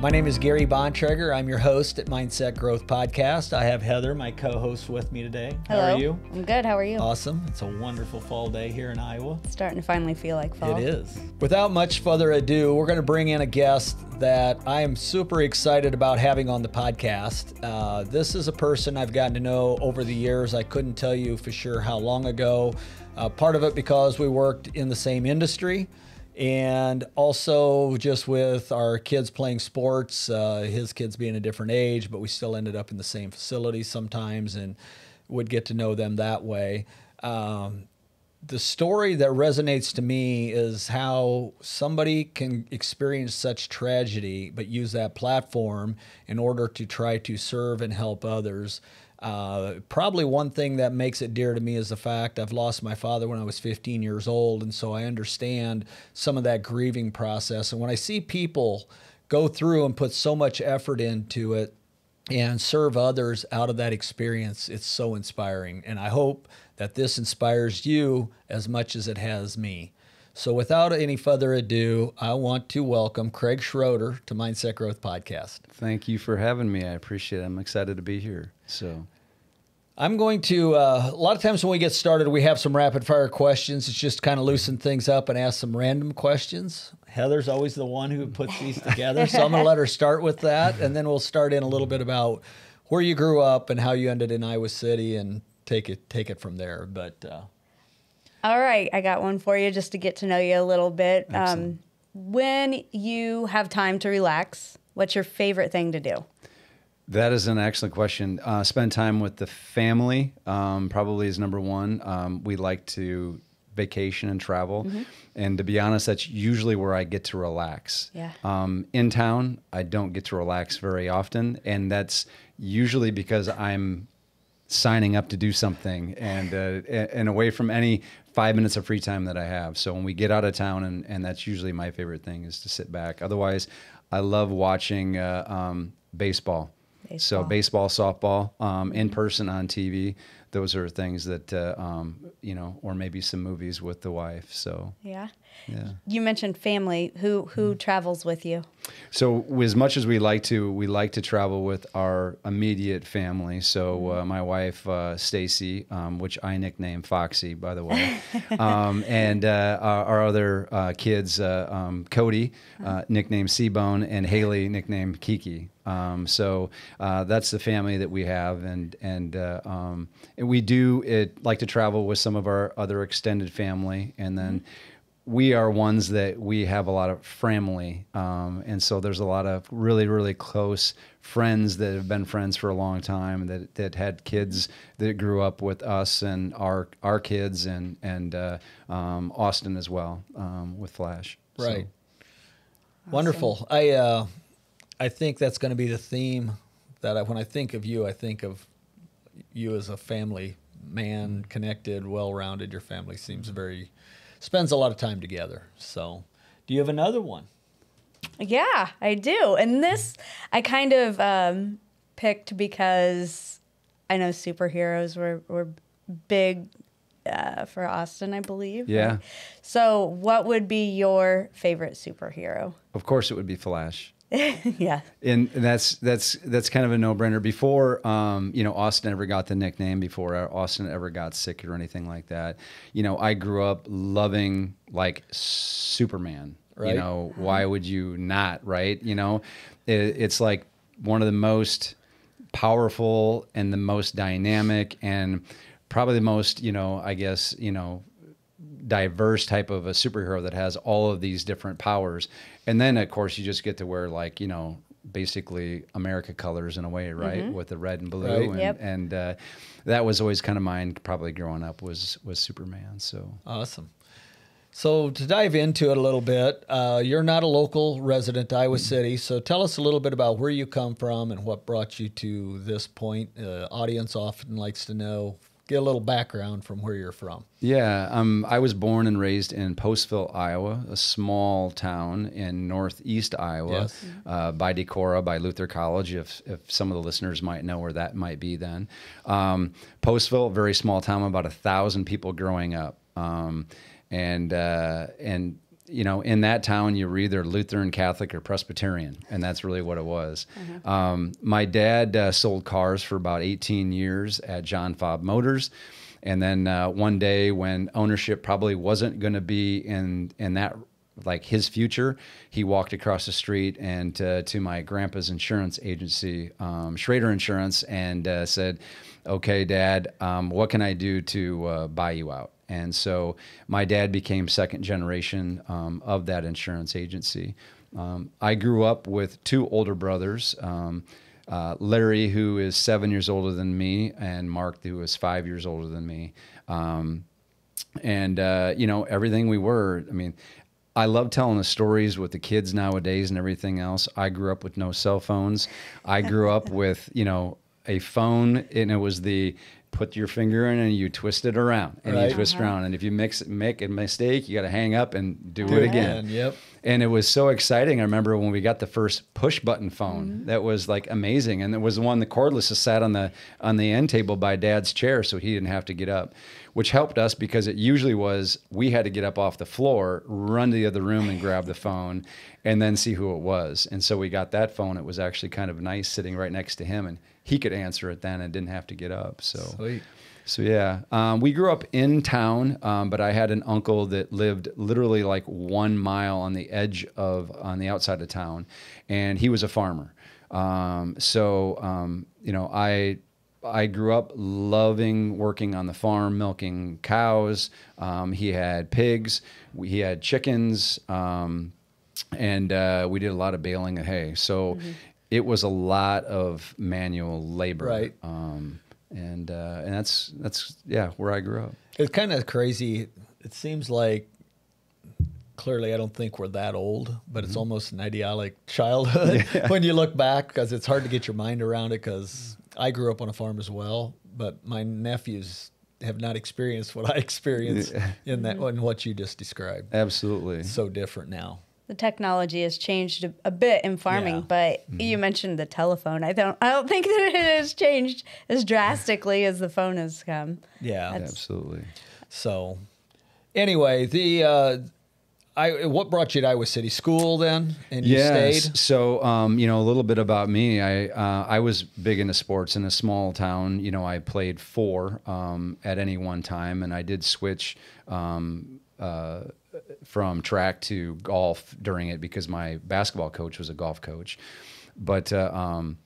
My name is Gary Bontrager. I'm your host at Mindset Growth Podcast. I have Heather, my co-host, with me today. Hello. How are you? I'm good. How are you? Awesome. It's a wonderful fall day here in Iowa. It's starting to finally feel like fall. It is. Without much further ado, we're going to bring in a guest that I am super excited about having on the podcast. Uh, this is a person I've gotten to know over the years. I couldn't tell you for sure how long ago. Uh, part of it because we worked in the same industry and also just with our kids playing sports, uh, his kids being a different age, but we still ended up in the same facility sometimes and would get to know them that way. Um, the story that resonates to me is how somebody can experience such tragedy but use that platform in order to try to serve and help others. Uh, probably one thing that makes it dear to me is the fact I've lost my father when I was 15 years old, and so I understand some of that grieving process. And when I see people go through and put so much effort into it and serve others out of that experience, it's so inspiring. And I hope that this inspires you as much as it has me. So, without any further ado, I want to welcome Craig Schroeder to Mindset Growth Podcast. Thank you for having me. I appreciate it. I'm excited to be here. So, I'm going to, uh, a lot of times when we get started, we have some rapid fire questions. It's just kind of loosen things up and ask some random questions. Heather's always the one who puts these together. So, I'm going to let her start with that. And then we'll start in a little bit about where you grew up and how you ended in Iowa City and take it take it from there. But uh, all right, I got one for you just to get to know you a little bit. Um, when you have time to relax, what's your favorite thing to do? That is an excellent question. Uh, spend time with the family um, probably is number one. Um, we like to vacation and travel. And to be honest, that's usually where I get to relax. Yeah. Um, in town, I don't get to relax very often. And that's usually because I'm signing up to do something and uh, and away from any five minutes of free time that I have. So when we get out of town, and, and that's usually my favorite thing is to sit back. Otherwise, I love watching uh, um, baseball. So Baseball. baseball, softball, um, in person on TV. Those are things that uh, um, you know, or maybe some movies with the wife. So Yeah. yeah. You mentioned family. Who who travels with you? So as much as we like to, we like to travel with our immediate family. So uh, my wife uh, Stacy, um, which I nicknamed Foxy, by the way, um, and uh, our, our other uh, kids, uh, um, Cody, uh, nicknamed Seabone, and Haley, nicknamed Kiki. Um, so uh, that's the family that we have, and and uh, um, and we do it like to travel with some of our other extended family, and then we are ones that we have a lot of family, um, and so there's a lot of really, really close friends that have been friends for a long time that that had kids that grew up with us and our our kids and and uh, um, Austin as well um, with Flash. So- Right. Wonderful. I uh, I think that's going to be the theme that I, when I think of you, I think of you as a family man, connected, well-rounded. Your family seems very spends a lot of time together. So, do you have another one? Yeah, I do. And this I kind of um, picked because I know superheroes were, were big uh, for Austin, I believe. Yeah. So, what would be your favorite superhero? Of course, it would be Flash. yeah. and that's that's that's kind of a no-brainer. Before um, you know, Austin ever got the nickname, before Austin ever got sick or anything like that, you know, I grew up loving like Superman. Right. You know, why would you not? Right? You know, it, it's like one of the most powerful and the most dynamic and probably the most you know, I guess you know, diverse type of a superhero that has all of these different powers. And then of course you just get to wear like, you know, basically America colors in a way, right? With the red and blue. Right. And, Yep. and uh, that was always kind of mine probably growing up was was Superman. So Awesome. So to dive into it a little bit, uh, you're not a local resident, Iowa City. So tell us a little bit about where you come from and what brought you to this point. Uh, audience often likes to know. Get a little background from where you're from. Yeah, um, I was born and raised in Postville, Iowa, a small town in northeast Iowa, Yes. uh, by Decorah, by Luther College. If if some of the listeners might know where that might be, then um, Postville, very small town, about a thousand people growing up, um, and uh, and you know, in that town, you were either Lutheran, Catholic, or Presbyterian, and that's really what it was. Um, my dad uh, sold cars for about 18 years at John Fobb Motors. And then uh, one day, when ownership probably wasn't going to be in in that like his future, he walked across the street and uh, to my grandpa's insurance agency, um, Schroeder Insurance, and uh, said, "Okay, Dad, um, what can I do to uh, buy you out?" And so my dad became second generation um, of that insurance agency. Um, I grew up with two older brothers. Um, uh, Larry, who is seven years older than me, and Mark, who is five years older than me. Um, and uh, you know everything we were. I mean, I love telling the stories with the kids nowadays and everything else. I grew up with no cell phones. I grew up with you know a phone, and it was the put your finger in and you twist it around and Right. you twist uh-huh. around and if you mix make a mistake you got to hang up and do, Do it it again again, yep. And it was so exciting. I remember when we got the first push button phone. Mm-hmm. that was like amazing. And it was the one the cordless that sat on the on the end table by dad's chair so he didn't have to get up which helped us because it usually was we had to get up off the floor run to the other room and grab the phone and then see who it was. And so we got that phone. It was actually kind of nice sitting right next to him and he could answer it then and didn't have to get up so Sweet. So yeah, um, we grew up in town, um, but I had an uncle that lived literally like one mile on the edge of on the outside of town, and he was a farmer. Um, so um, you know, I I grew up loving working on the farm, milking cows. Um, he had pigs. We, he had chickens. Um, and uh, we did a lot of baling of hay. So it was a lot of manual labor. Right. And uh, and that's that's yeah where I grew up. It's kind of crazy. It seems like clearly I don't think we're that old, but it's almost an idyllic childhood when you look back because it's hard to get your mind around it because I grew up on a farm as well, but my nephews have not experienced what I experienced in that in what you just described. Absolutely. It's so different now. The technology has changed a, a bit in farming, Yeah. but you mentioned the telephone. I don't I don't think that it has changed as drastically as the phone has come. Yeah. That's- Absolutely. So, anyway, the uh, I what brought you to Iowa City School then, and you Yes. stayed? So, um, you know, a little bit about me. I uh, I was big into sports in a small town. You know, I played four um, at any one time, and I did switch um, uh, from track to golf during it because my basketball coach was a golf coach. But uh, um,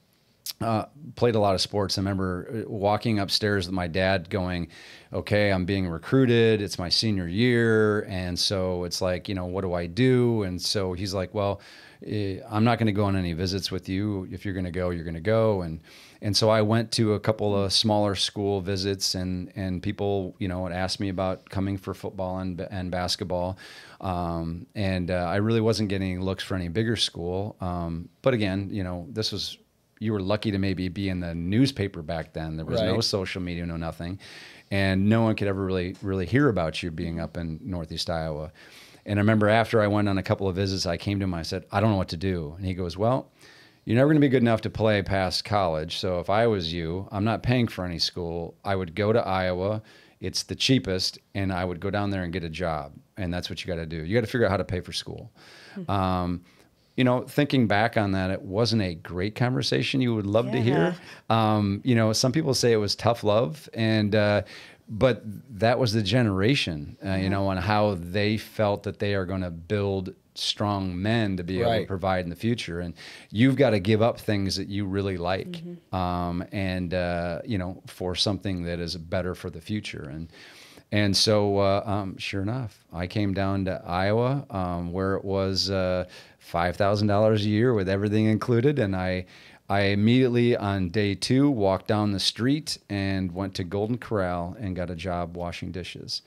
uh, played a lot of sports. I remember uh, walking upstairs with my dad going, okay, I'm being recruited. It's my senior year. And so it's like, you know, what do I do? And so he's like, well, eh, I'm not going to go on any visits with you. If you're going to go, you're going to go. And, and so I went to a couple of smaller school visits and, and people, you know, would ask me about coming for football and, and basketball. Um, and uh, I really wasn't getting looks for any bigger school. Um, but again, you know, this was you were lucky to maybe be in the newspaper back then. There was no social media, no nothing, and no one could ever really really hear about you being up in Northeast Iowa. And I remember after I went on a couple of visits, I came to him. I said, "I don't know what to do," and he goes, "Well." You're never going to be good enough to play past college. So if I was you, I'm not paying for any school. I would go to Iowa. It's the cheapest, and I would go down there and get a job. And that's what you got to do. You got to figure out how to pay for school. Um, you know, thinking back on that, it wasn't a great conversation you would love to hear. Um, you know, some people say it was tough love, and uh, but that was the generation, uh, you know, on how they felt that they are going to build strong men to be able to provide in the future, and you've got to give up things that you really like, um, and uh, you know, for something that is better for the future, and. And so, uh, um, sure enough, I came down to Iowa, um, where it was uh, five thousand dollars a year with everything included, and I, I immediately on day two walked down the street and went to Golden Corral and got a job washing dishes,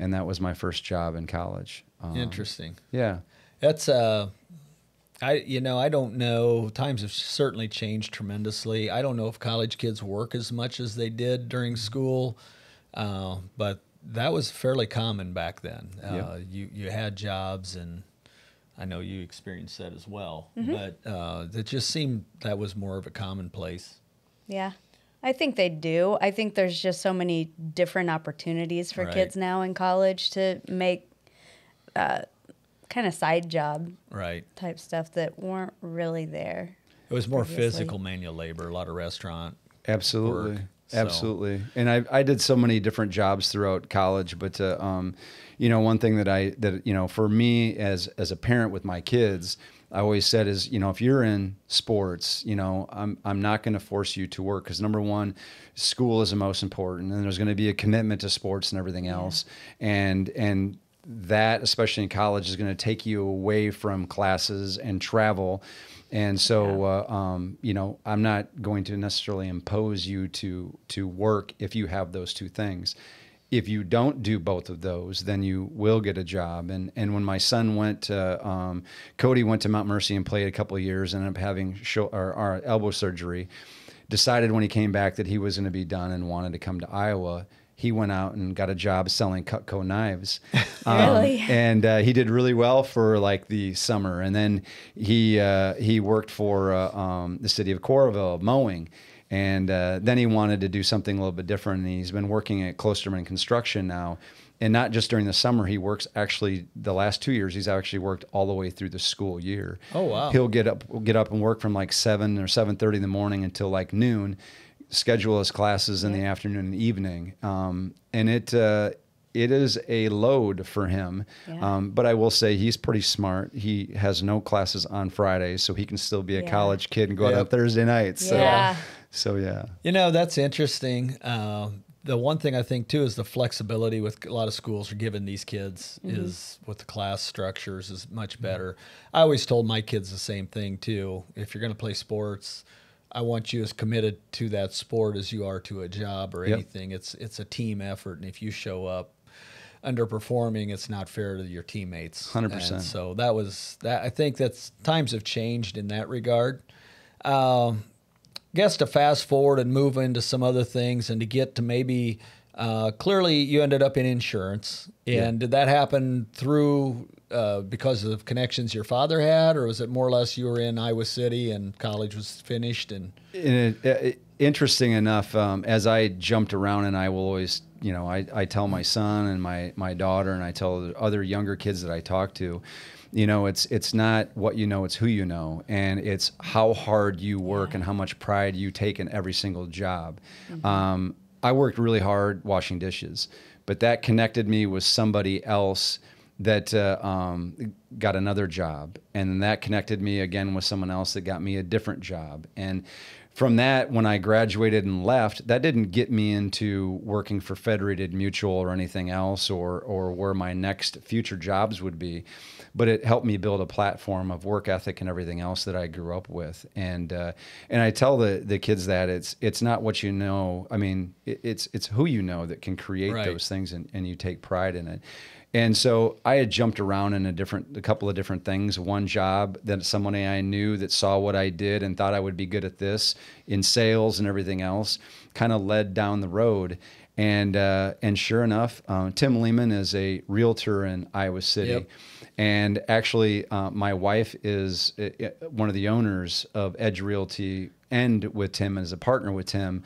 and that was my first job in college. Um, Interesting. Yeah, That's uh I you know, I don't know. Times have certainly changed tremendously. I don't know if college kids work as much as they did during school. Uh, but that was fairly common back then. Uh, Yeah. you you had jobs and I know you experienced that as well. Mm-hmm. But uh, it just seemed that was more of a commonplace. Yeah. I think they do. I think there's just so many different opportunities for Right. kids now in college to make uh, kind of side job Right. type stuff that weren't really there. It was more Previously. physical manual labor, a lot of restaurant. Absolutely. work, so. Absolutely. And I, I did so many different jobs throughout college, but, uh, um, you know, one thing that I, that, you know, for me as, as a parent with my kids, I always said is, you know, if you're in sports, you know, I'm, I'm not going to force you to work because number one, school is the most important and there's going to be a commitment to sports and everything else. And, and, that especially in college is going to take you away from classes and travel. And so uh, um, you know i'm not going to necessarily impose you to to work if you have those two things if you don't do both of those then you will get a job and and when my son went to um, cody went to mount mercy and played a couple of years ended up having or, or elbow surgery decided when he came back that he was going to be done and wanted to come to iowa he went out and got a job selling Cutco knives. Um, Really? and uh, he did really well for like the summer. And then he uh, he worked for uh, um, the city of Coralville mowing. And uh, then he wanted to do something a little bit different. And he's been working at Klosterman Construction now. And not just during the summer, he works actually the last two years. He's actually worked all the way through the school year. Oh, wow. He'll get up get up and work from like seven or seven thirty in the morning until like noon schedule his classes in the afternoon and evening. Um, and it uh, it is a load for him. Yeah. Um, but I will say he's pretty smart. He has no classes on Fridays, so he can still be a Yeah. college kid and go out on Thursday nights. So, Yeah. so yeah. You know, that's interesting. Um, the one thing I think too is the flexibility with a lot of schools are giving these kids is with the class structures is much better. I always told my kids the same thing too. If you're going to play sports, I want you as committed to that sport as you are to a job or Yep. anything. It's it's a team effort, and if you show up underperforming, it's not fair to your teammates. 100%. So that was that. I think that's times have changed in that regard. Um, guess to fast forward and move into some other things and to get to maybe uh, clearly you ended up in insurance and did that happen through uh, because of connections your father had or was it more or less you were in iowa city and college was finished and And it, it, interesting enough, um, as I jumped around, and I will always, you know, I, I tell my son and my my daughter, and I tell the other younger kids that I talk to, you know, it's it's not what you know, it's who you know, and it's how hard you work and how much pride you take in every single job. Um, I worked really hard washing dishes, but that connected me with somebody else that uh, um, got another job, and that connected me again with someone else that got me a different job. And from that, when I graduated and left, that didn't get me into working for Federated Mutual or anything else, or or where my next future jobs would be. But it helped me build a platform of work ethic and everything else that I grew up with. And uh, and I tell the the kids that it's it's not what you know. I mean, it, it's it's who you know that can create Right. those things, and, and you take pride in it. And so I had jumped around in a different, a couple of different things. One job that someone I knew that saw what I did and thought I would be good at this in sales and everything else, kind of led down the road. And uh, and sure enough, uh, Tim Lehman is a realtor in Iowa City. Yep. And actually, uh, my wife is uh, uh, one of the owners of Edge Realty and with Tim as a partner with Tim.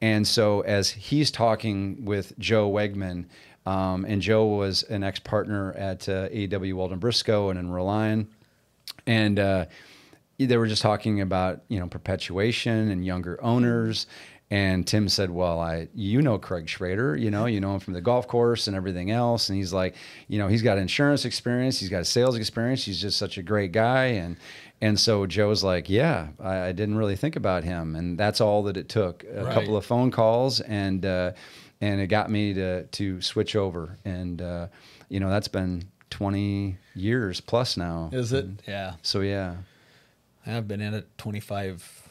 And so, as he's talking with Joe Wegman, um, and Joe was an ex partner at uh, AW Welt Ambrisco and in Reliant, and uh, they were just talking about you know perpetuation and younger owners. And Tim said, "Well, I you know Craig Schroeder, you know you know him from the golf course and everything else." And he's like, you know, he's got insurance experience, he's got sales experience, he's just such a great guy. And and so Joe's like, "Yeah, I, I didn't really think about him." And that's all that it took. A Right. couple of phone calls and uh, and it got me to to switch over. And uh, you know that's been 20 years plus now. is it yeah So yeah. i've been in it 25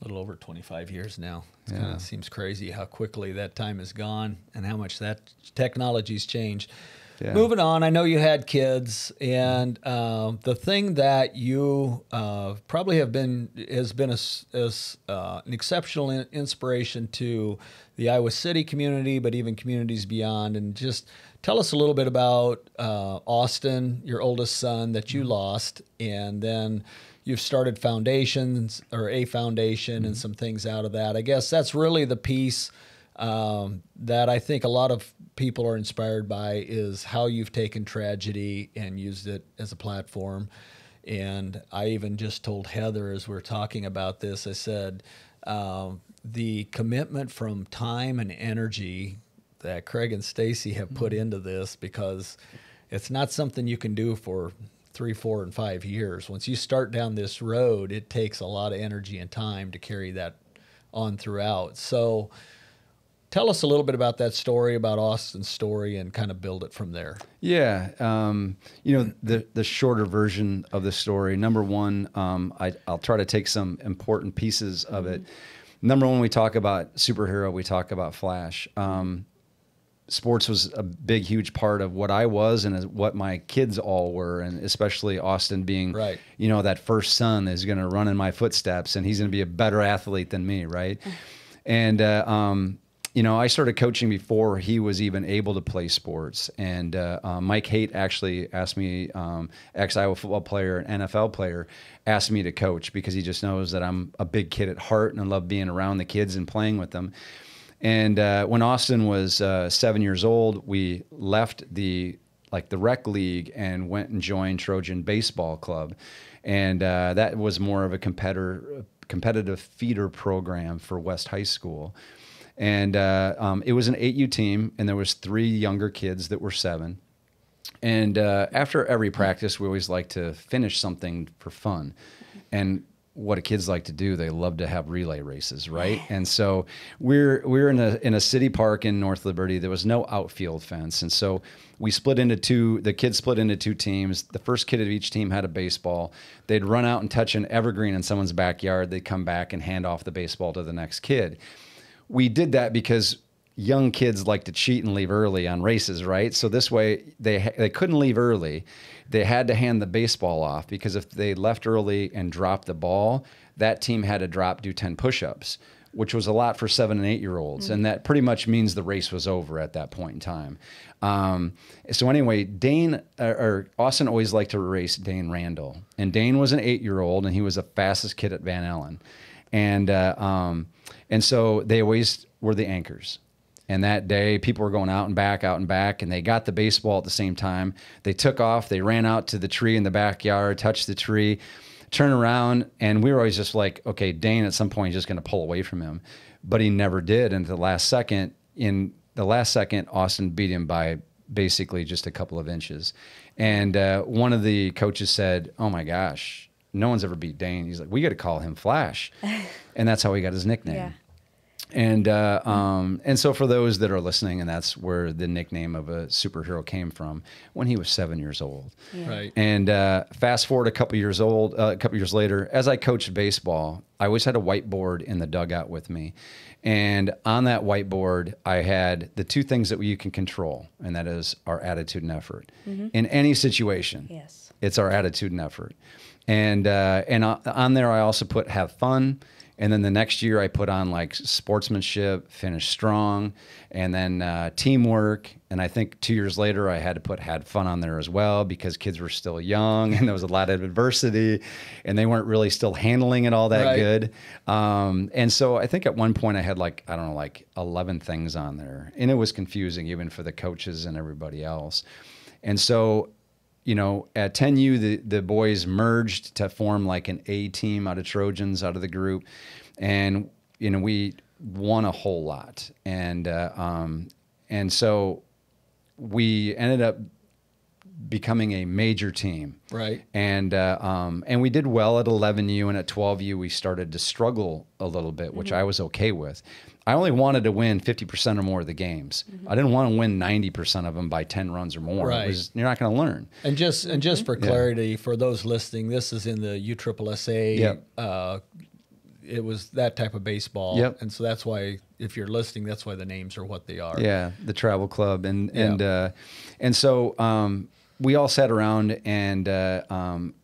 a little over 25 years now it kind Yeah. of seems crazy how quickly that time has gone and how much that technology's changed Yeah. Moving on, I know you had kids, and um, the thing that you uh, probably have been has been a as, uh, an exceptional in- inspiration to the Iowa City community, but even communities beyond. And just tell us a little bit about uh, Austin, your oldest son that you lost, and then you've started foundations or a foundation and some things out of that. I guess that's really the piece um, that I think a lot of people are inspired by is how you've taken tragedy and used it as a platform. And I even just told Heather as we are talking about this, I said, um, the commitment from time and energy that Craig and Stacy have put mm-hmm. into this because it's not something you can do for three, four, and five years. Once you start down this road, it takes a lot of energy and time to carry that on throughout. So, tell us a little bit about that story, about Austin's story, and kind of build it from there. Yeah, um, you know the the shorter version of the story. Number one, um, I, will try to take some important pieces of it. Number one, we talk about superhero. We talk about Flash. Um, sports was a big, huge part of what I was and what my kids all were, and especially Austin being, right. you know, that first son is going to run in my footsteps, and he's going to be a better athlete than me, right? and uh, um, you know, I started coaching before he was even able to play sports. And uh, uh, Mike Haight actually asked me, um, ex Iowa football player and NFL player, asked me to coach because he just knows that I'm a big kid at heart and I love being around the kids and playing with them. And uh, when Austin was uh, seven years old, we left the like the rec league and went and joined Trojan Baseball Club, and uh, that was more of a competitor competitive feeder program for West High School. And uh, um, it was an 8U team, and there was three younger kids that were seven. And uh, after every practice, we always like to finish something for fun. And what kids like to do. They love to have relay races, right? And so we're we're in a in a city park in North Liberty. There was no outfield fence, and so we split into two. The kids split into two teams. The first kid of each team had a baseball. They'd run out and touch an evergreen in someone's backyard. They'd come back and hand off the baseball to the next kid. We did that because young kids like to cheat and leave early on races, right? So this way they they couldn't leave early. They had to hand the baseball off because if they left early and dropped the ball, that team had to drop do 10 push-ups, which was a lot for 7 and 8 year olds, mm. and that pretty much means the race was over at that point in time. Um, so anyway, Dane uh, or Austin always liked to race Dane Randall, and Dane was an 8-year-old and he was the fastest kid at Van Allen. And uh, um, and so they always were the anchors and that day, people were going out and back, out and back, and they got the baseball at the same time. They took off, they ran out to the tree in the backyard, touched the tree, turned around, and we were always just like, okay, Dane at some point is just going to pull away from him. But he never did. And the last second, in the last second, Austin beat him by basically just a couple of inches. And uh, one of the coaches said, oh my gosh, no one's ever beat Dane. He's like, we got to call him Flash. and that's how he got his nickname. Yeah and uh, um, and so for those that are listening, and that's where the nickname of a superhero came from when he was seven years old. Yeah. Right. And uh, fast forward a couple years old, uh, a couple years later, as I coached baseball, I always had a whiteboard in the dugout with me, and on that whiteboard, I had the two things that you can control, and that is our attitude and effort mm-hmm. in any situation. Yes. It's our attitude and effort, and uh, and on there I also put have fun and then the next year, I put on like sportsmanship, finish strong, and then uh, teamwork. And I think two years later, I had to put had fun on there as well because kids were still young and there was a lot of adversity and they weren't really still handling it all that right. good. Um, and so I think at one point I had like, I don't know, like 11 things on there. And it was confusing even for the coaches and everybody else. And so you know, at 10U, the, the boys merged to form like an A team out of Trojans, out of the group. And, you know, we won a whole lot. And, uh, um, and so we ended up becoming a major team. Right. And uh, um, and we did well at 11U and at 12U we started to struggle a little bit, which mm-hmm. I was okay with. I only wanted to win 50% or more of the games. Mm-hmm. I didn't want to win 90% of them by 10 runs or more. Right. Was, you're not going to learn. And just and just for clarity yeah. for those listening, this is in the USSSA yep. uh, it was that type of baseball. Yep. And so that's why if you're listening, that's why the names are what they are. Yeah, the travel club and and uh, and so um, we all sat around and uh, um,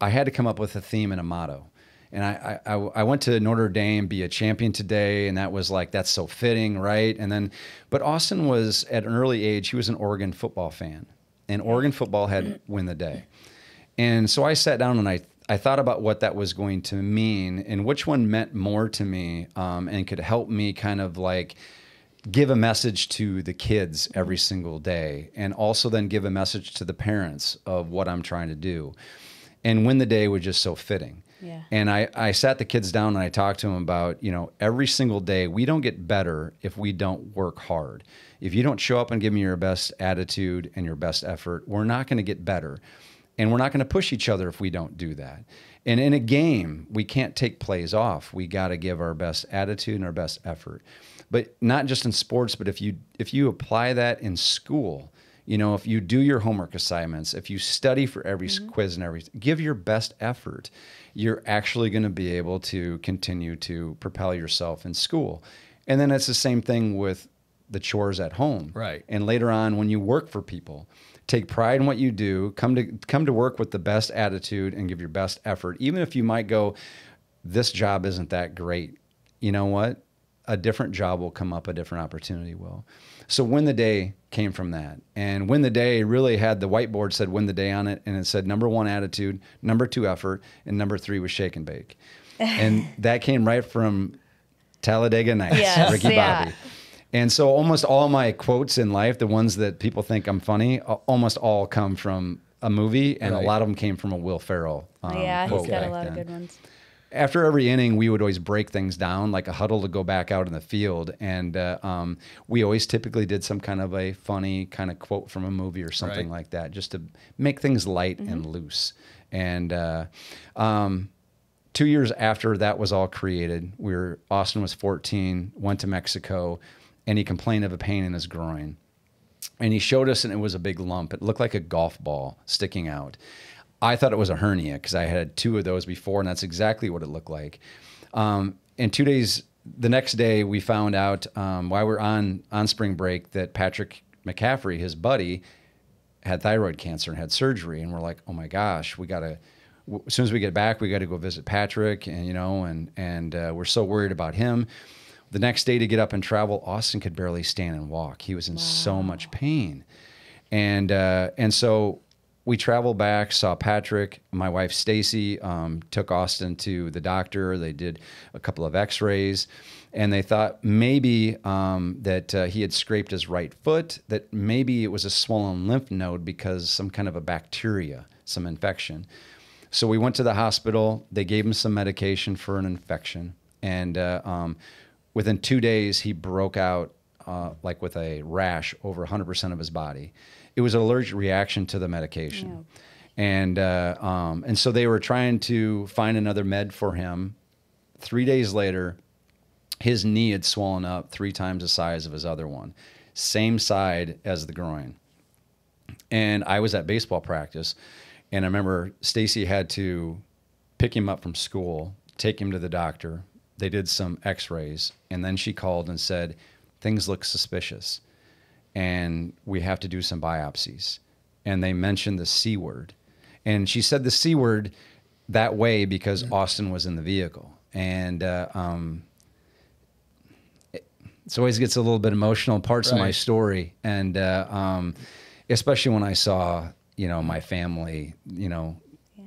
I had to come up with a theme and a motto. And I, I, I went to Notre Dame, be a champion today, and that was like that's so fitting, right? And then, but Austin was at an early age. He was an Oregon football fan, and Oregon football had win the day. And so I sat down and I I thought about what that was going to mean and which one meant more to me um, and could help me kind of like give a message to the kids every single day and also then give a message to the parents of what I'm trying to do. And win the Day was just so fitting. Yeah. And I, I sat the kids down and I talked to them about, you know, every single day we don't get better if we don't work hard. If you don't show up and give me your best attitude and your best effort, we're not going to get better. And we're not going to push each other if we don't do that. And in a game, we can't take plays off. We got to give our best attitude and our best effort. But not just in sports, but if you if you apply that in school, you know, if you do your homework assignments, if you study for every mm-hmm. quiz and every give your best effort, you're actually going to be able to continue to propel yourself in school. And then it's the same thing with the chores at home. Right. And later on when you work for people, take pride in what you do, come to come to work with the best attitude and give your best effort. Even if you might go this job isn't that great. You know what? A different job will come up, a different opportunity will. So win the day came from that. And win the day really had the whiteboard said win the day on it and it said number 1 attitude, number 2 effort, and number 3 was shake and bake. and that came right from Talladega Nights, Yes, Ricky yeah. Bobby. And so almost all my quotes in life, the ones that people think I'm funny, almost all come from a movie, and Right. a lot of them came from a Will Ferrell. um, yeah, he's quote got a back lot of good ones. After every inning, we would always break things down, like a huddle to go back out in the field, and uh, um, we always typically did some kind of a funny kind of quote from a movie or something Right. like that, just to make things light and loose. And uh, um, two years after that was all created, we were Austin was 14, went to Mexico, and he complained of a pain in his groin. And he showed us and it was a big lump. It looked like a golf ball sticking out i thought it was a hernia because i had two of those before and that's exactly what it looked like. Um, and two days the next day we found out um, while we are on on spring break that patrick mccaffery his buddy had thyroid cancer and had surgery and we're like oh my gosh we gotta w- as soon as we get back we got to go visit patrick and you know and and uh, we're so worried about him. The next day to get up and travel austin could barely stand and walk. He was in so much pain. And uh, and so we traveled back saw patrick my wife stacy um, took austin to the doctor. They did a couple of x-rays and they thought maybe um, that uh, he had scraped his right foot that maybe it was a swollen lymph node because some kind of a bacteria some infection. So we went to the hospital. They gave him some medication for an infection and uh, um, within two days he broke out uh, like with a rash over 100% of his body it was an allergic reaction to the medication. And uh, um, and so they were trying to find another med for him. Three days later his knee had swollen up three times the size of his other one same side as the groin. And I was at baseball practice, and I remember Stacy had to pick him up from school, take him to the doctor. They did some X-rays, and then she called and said, "Things look suspicious, and we have to do some biopsies." And they mentioned the C word, and she said the C word that way because Austin was in the vehicle, and uh, um, it always gets a little bit emotional parts of my story, and uh, um, especially when I saw you know my family, you know,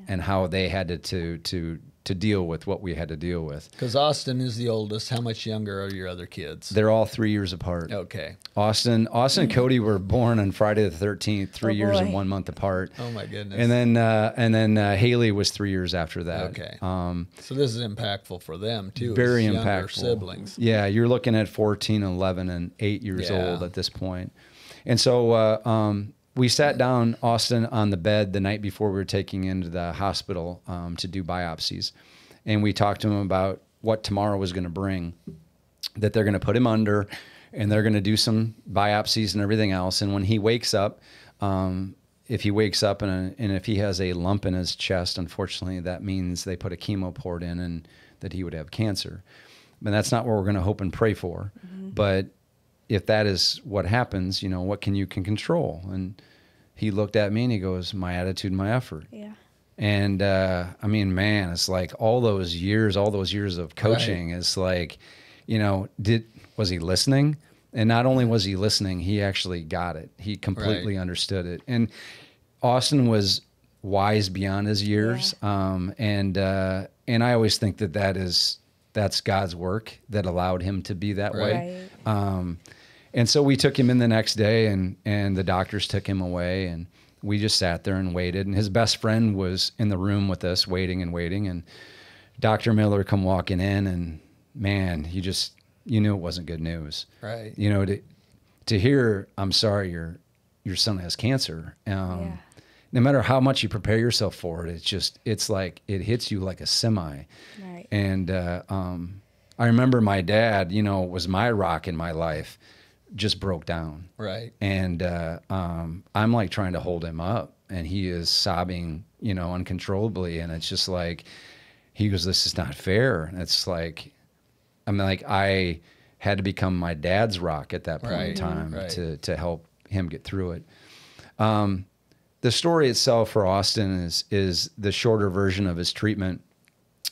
and how they had to to to to deal with what we had to deal with. Because Austin is the oldest. How much younger are your other kids? They're all three years apart. okay. Austin, Austin and Cody were born on Friday the thirteenth, three Oh, years and one month apart. Oh my goodness. And then uh, and then uh, Haley was three years after that. Okay. Um, so this is impactful for them too. very younger impactful. siblings. Yeah, you're looking at 14, 11, and eight years Yeah. old at this point. And so uh, um, we sat down Austin on the bed the night before we were taking him to the hospital um, to do biopsies, and we talked to him about what tomorrow was going to bring. That they're going to put him under, and they're going to do some biopsies and everything else. And when he wakes up, um, if he wakes up and, and if he has a lump in his chest, unfortunately, that means they put a chemo port in and that he would have cancer. But that's not what we're going to hope and pray for. But if that is what happens, you know, what can you can control? And he looked at me and he goes, "My attitude, my effort." Yeah. And uh, I mean, man, it's like all those years, all those years of coaching. It's like, you know, did was he listening? And not only was he listening, he actually got it. He completely understood it. And Austin was wise beyond his years. Um, and uh, and I always think that that is that's God's work that allowed him to be that way. Right. Um, And so we took him in the next day, and and the doctors took him away, and we just sat there and waited. And his best friend was in the room with us, waiting and waiting. And Dr. Miller come walking in, and man, you just you knew it wasn't good news. Right. You know to to hear, I'm sorry, your your son has cancer. Um, Yeah. No matter how much you prepare yourself for it, it's just it's like it hits you like a semi. Right. And uh, um, I remember my dad, you know, was my rock in my life, just broke down. Right. And uh, um, I'm like trying to hold him up, and he is sobbing, you know, uncontrollably. And it's just like, he goes, This is not fair. And it's like, I'm like, I had to become my dad's rock at that point in time right. to, to help him get through it. Um, the story itself for Austin is is the shorter version of his treatment.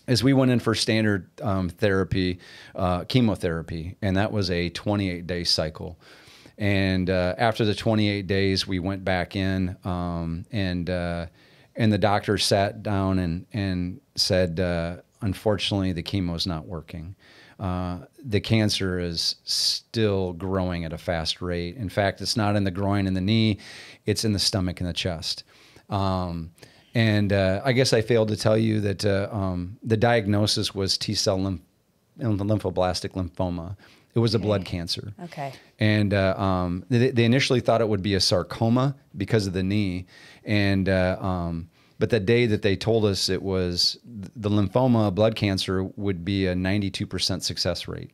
As we went in for standard um, therapy, uh, chemotherapy, and that was a 28 day cycle. And uh, after the 28 days, we went back in, um, and uh, and the doctor sat down and and said, uh, unfortunately, the chemo is not working. Uh, the cancer is still growing at a fast rate. In fact, it's not in the groin and the knee; it's in the stomach and the chest. Um, and uh, I guess I failed to tell you that uh, um, the diagnosis was T cell lymph- lymphoblastic lymphoma. It was a blood cancer. Okay. And uh, um, they, they initially thought it would be a sarcoma because of the knee. And uh, um, but the day that they told us it was the lymphoma blood cancer would be a 92% success rate.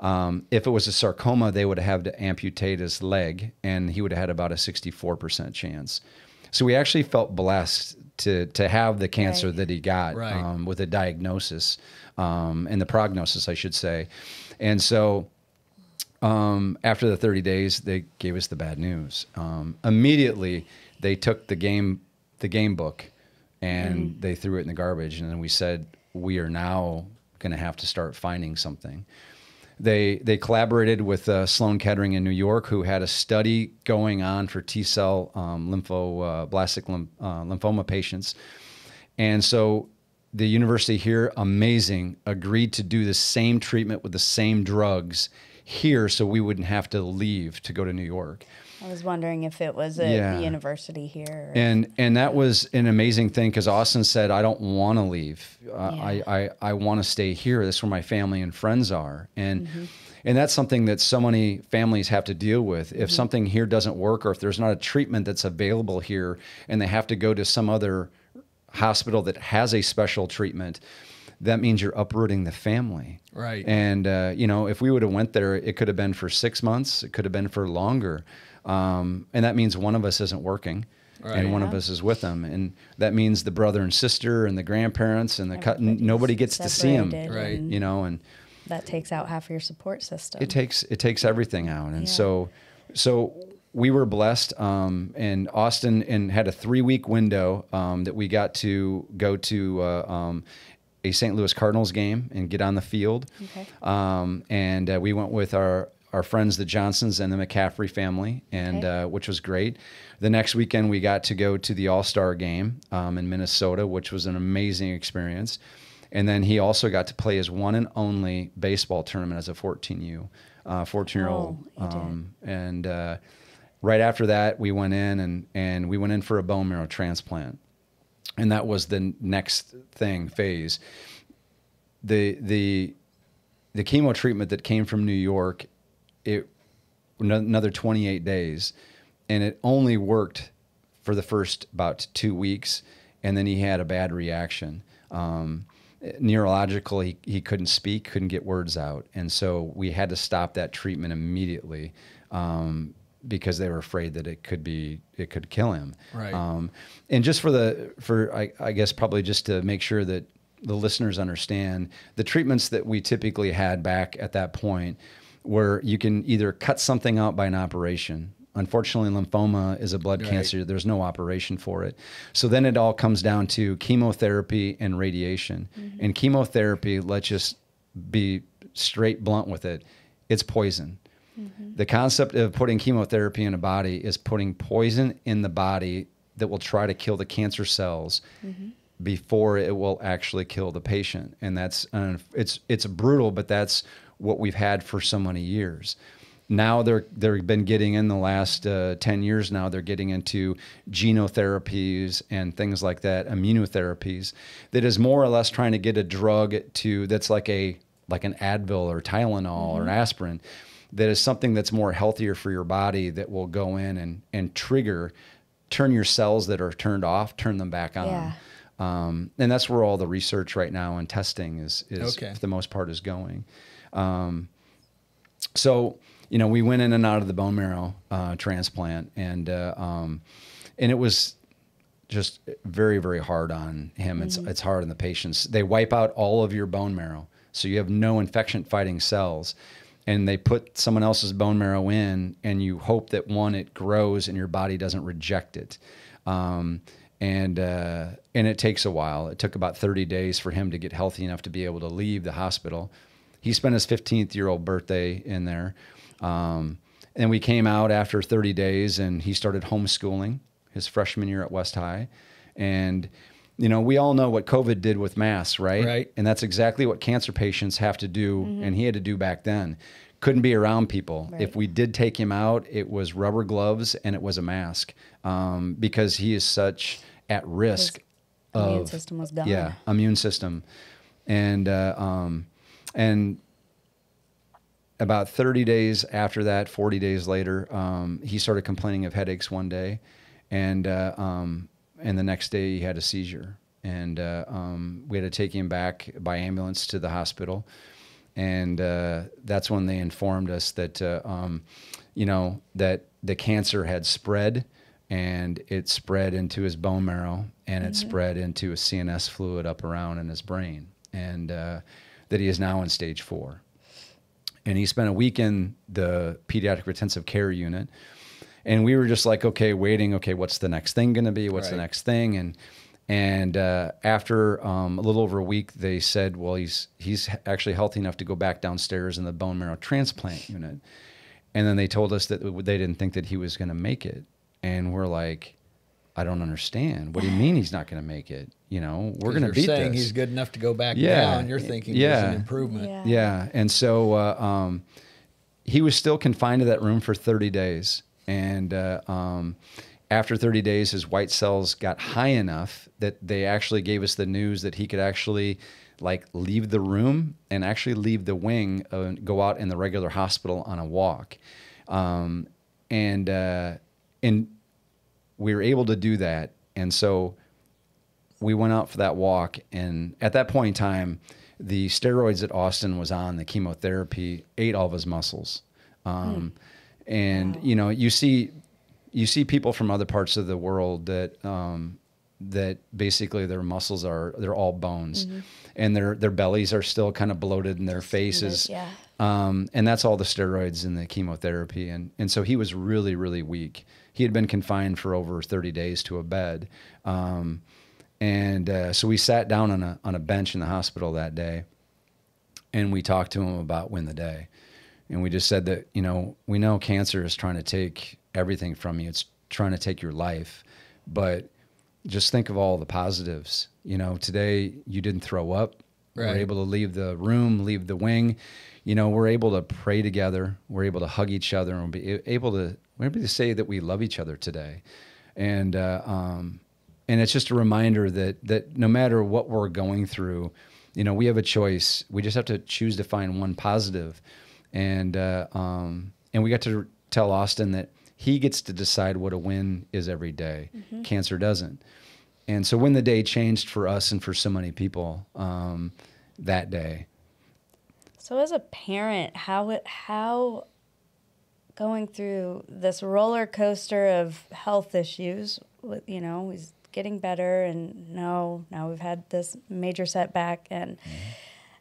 Um, if it was a sarcoma, they would have to amputate his leg, and he would have had about a 64% chance. So we actually felt blessed to to have the cancer Right. that he got Right. um, with a diagnosis um, and the prognosis, I should say. And so um, after the 30 days, they gave us the bad news. Um, immediately, they took the game, the game book, and they threw it in the garbage. And then we said, we are now going to have to start finding something. They they collaborated with uh, Sloan Kettering in New York, who had a study going on for T cell um, lymphoblastic lymph, uh, lymphoma patients, and so the university here, amazing, agreed to do the same treatment with the same drugs here, so we wouldn't have to leave to go to New York. I was wondering if it was at Yeah. the university here. or- And and that was an amazing thing because Austin said, "I don't want to leave. Uh, I I, I want to stay here. This is where my family and friends are." And and that's something that so many families have to deal with. If something here doesn't work, or if there's not a treatment that's available here, and they have to go to some other hospital that has a special treatment, that means you're uprooting the family. Right. And uh, you know, if we would have went there, it could have been for six months. It could have been for longer. Um, and that means one of us isn't working, Right. and one of us is with them, and that means the brother and sister and the grandparents and the cut. Nobody gets to see them. Right. You know, and That takes out half of your support system. it takes it takes everything out and Yeah. so so we were blessed um, and austin and had a three week window um, that we got to go to uh, um, a st louis cardinals game and get on the field Okay. um, and uh, we went with our our friends the johnsons and the mccaffery family and Okay. uh, which was great the next weekend we got to go to the all-star game um, in minnesota which was an amazing experience and then he also got to play his one and only baseball tournament as a 14U, uh, 14 year old. Oh. Um, and uh, right after that, we went in and, and we went in for a bone marrow transplant. And that was the next thing, phase. The, the, the chemo treatment that came from New York, it another 28 days, and it only worked for the first about two weeks, and then he had a bad reaction. Um, neurological, he, he couldn't speak, couldn't get words out, and so we had to stop that treatment immediately um, because they were afraid that it could be it could kill him. Right. Um, and just for the for I, I guess probably just to make sure that the listeners understand the treatments that we typically had back at that point where you can either cut something out by an operation. Unfortunately, lymphoma is a blood Right. cancer. There's no operation for it. So then it all comes down to chemotherapy and radiation. And chemotherapy, let's just be straight blunt with it, it's poison. The concept of putting chemotherapy in a body is putting poison in the body that will try to kill the cancer cells before it will actually kill the patient. And that's uh, it's it's brutal, but that's what we've had for so many years. now they're they've been getting in the last uh, 10 years now they're getting into genotherapies and things like that immunotherapies that is more or less trying to get a drug to that's like a like an Advil or Tylenol or an aspirin that is something that's more healthier for your body that will go in and and trigger turn your cells that are turned off turn them back on Yeah. um, and that's where all the research right now and testing is is Okay. for the most part is going um, so you know we went in and out of the bone marrow uh, transplant and uh, um, and it was just very very hard on him. It's it's hard on the patients. They wipe out all of your bone marrow so you have no infection fighting cells and they put someone else's bone marrow in and you hope that one it grows and your body doesn't reject it. Um, and uh, and it takes a while. It took about 30 days for him to get healthy enough to be able to leave the hospital he spent his 15th year old birthday in there um, and we came out after 30 days and he started homeschooling his freshman year at West High. And, you know, we all know what COVID did with masks, right? Right. And that's exactly what cancer patients have to do, and he had to do back then. Couldn't be around people. Right. If we did take him out, it was rubber gloves and it was a mask um, because he is such at risk immune of system was gone. yeah immune system and uh, um, and about 30 days after that 40 days later um, he started complaining of headaches one day. And uh, um, and the next day he had a seizure. And uh, um, we had to take him back by ambulance to the hospital. And uh, that's when they informed us that uh, um, you know that the cancer had spread and it spread into his bone marrow and it spread into a CNS fluid up around in his brain. And uh, that he is now in stage four. And he spent a week in the pediatric intensive care unit. And we were just like okay waiting okay what's the next thing going to be? What's the next thing? And and uh, after um, a little over a week they said well he's he's actually healthy enough to go back downstairs in the bone marrow transplant unit. And then they told us that they didn't think that he was going to make it. And we're like i don't understand what do you mean he's not going to make it you know we're going to You're beat saying this he's good enough to go back Yeah. down. You're thinking there's Yeah. an improvement. Yeah. yeah, and so uh, um, he was still confined to that room for 30 days, and uh, um, after 30 days, his white cells got high enough that they actually gave us the news that he could actually like leave the room and actually leave the wing and go out in the regular hospital on a walk, um, and uh, and we were able to do that, and so we went out for that walk. And at that point in time the steroids that austin was on the chemotherapy ate all of his muscles. Um, and you know you see you see people from other parts of the world that um, that basically their muscles are they're all bones. And their their bellies are still kind of bloated in their faces. yeah. um, and that's all the steroids and the chemotherapy. And, and so he was really, really weak. He had been confined for over 30 days to a bed. Um, and uh, so we sat down on a, on a bench in the hospital that day and we talked to him about win the day. And we just said that, you know, we know cancer is trying to take everything from you, it's trying to take your life. But just think of all the positives. You know, today you didn't throw up. Right. We're able to leave the room, leave the wing. You know, we're able to pray together. We're able to hug each other, and be able to we're able to say that we love each other today. And uh, um, and it's just a reminder that that no matter what we're going through, you know, we have a choice. We just have to choose to find one. And uh, um, and we got to tell Austin that he gets to decide what a win is every day. Cancer doesn't. And so win the day changed for us and for so many people um, that day, So as a parent, how it how going through this roller coaster of health issues, you know, he's getting better and no, now we've had this major setback and mm-hmm.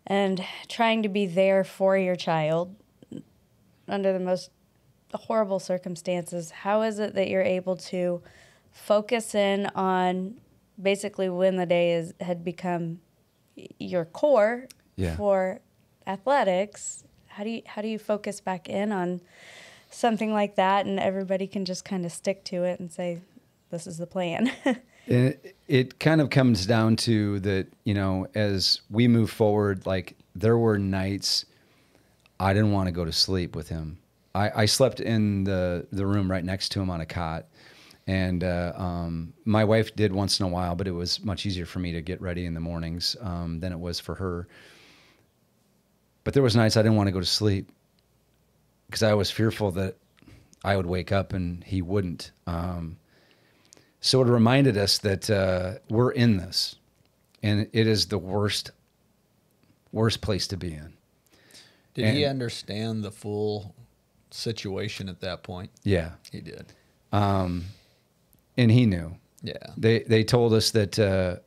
and trying to be there for your child under the most horrible circumstances. How is it that you're able to focus in on basically win the day is had become your core Yeah. for athletics? How do you how do you focus back in on something like that and everybody can just kind of stick to it and say this is the plan? It, it kind of comes down to that, you know, as we move forward, like there were nights I didn't want to go to sleep with him. I, I slept in the the room right next to him on a cot, and uh, um, my wife did once in a while, but it was much easier for me to get ready in the mornings um, than it was for her. But there was nights I didn't want to go to sleep because I was fearful that I would wake up and he wouldn't. Um, so it reminded us that uh, we're in this, and it is the worst, worst place to be in. Did And- he understand the full situation at that point? Yeah, He did. and he knew. Yeah. They they told us that uh,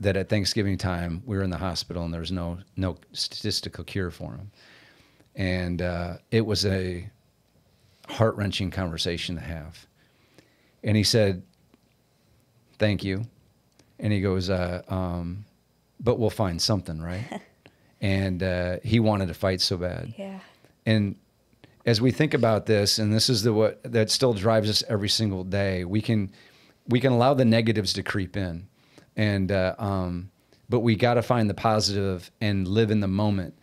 that at Thanksgiving time we were in the hospital and there was no no statistical cure for him, and uh, it was a heart wrenching conversation to have. And he said, "Thank you," and he goes, uh, um, "But we'll find something, right?" and uh, he wanted to fight so bad. Yeah. And as we think about this, and this is the what that still drives us every single day, we can we can allow the negatives to creep in, and uh, um, but we got to find the positive and live in the moment.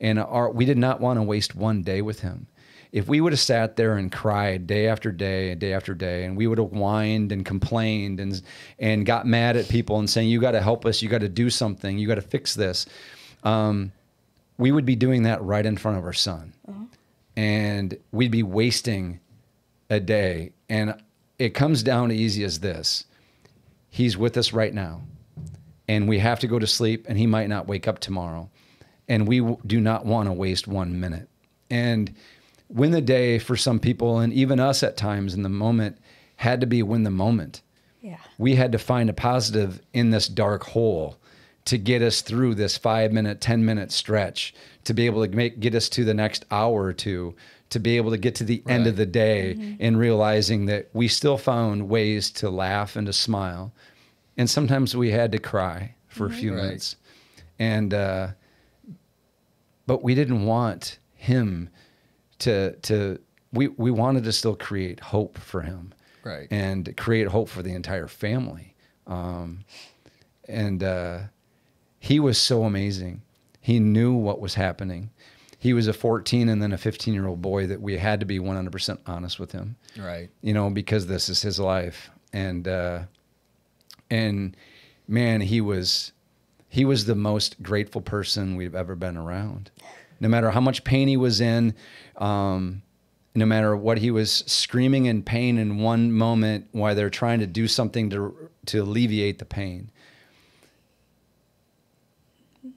And our, we did not want to waste one day with him. If we would have sat there and cried day after day and day after day, and we would have whined and complained and and got mad at people and saying, "You got to help us, you got to do something, you got to fix this," um, we would be doing that right in front of our son and we'd be wasting a day. And it comes down to easy as this He's with us right now, and we have to go to sleep, and He might not wake up tomorrow. And we w- do not want to waste one minute. And win the day for some people, and even us at times in the moment, had to be win the moment Yeah. we had to find a positive in this dark hole to get us through this five minute, 10 minute stretch, to be able to make, get us to the next hour or two, to be able to get to the end of the day and realizing that we still found ways to laugh and to smile. And sometimes we had to cry for a few Right. minutes. And, uh, but we didn't want him to, to, we, we wanted to still create hope for him Right. and create hope for the entire family. Um, and uh, he was so amazing. He knew what was happening. He was a 14 and then a 15 year old boy that we had to be 100% honest with him, right. you know, because this is his life. And, uh, and man, he was, he was the most grateful person we've ever been around. No matter how much pain he was in, um, no matter what he was screaming in pain in one moment while they're trying to do something to to alleviate the pain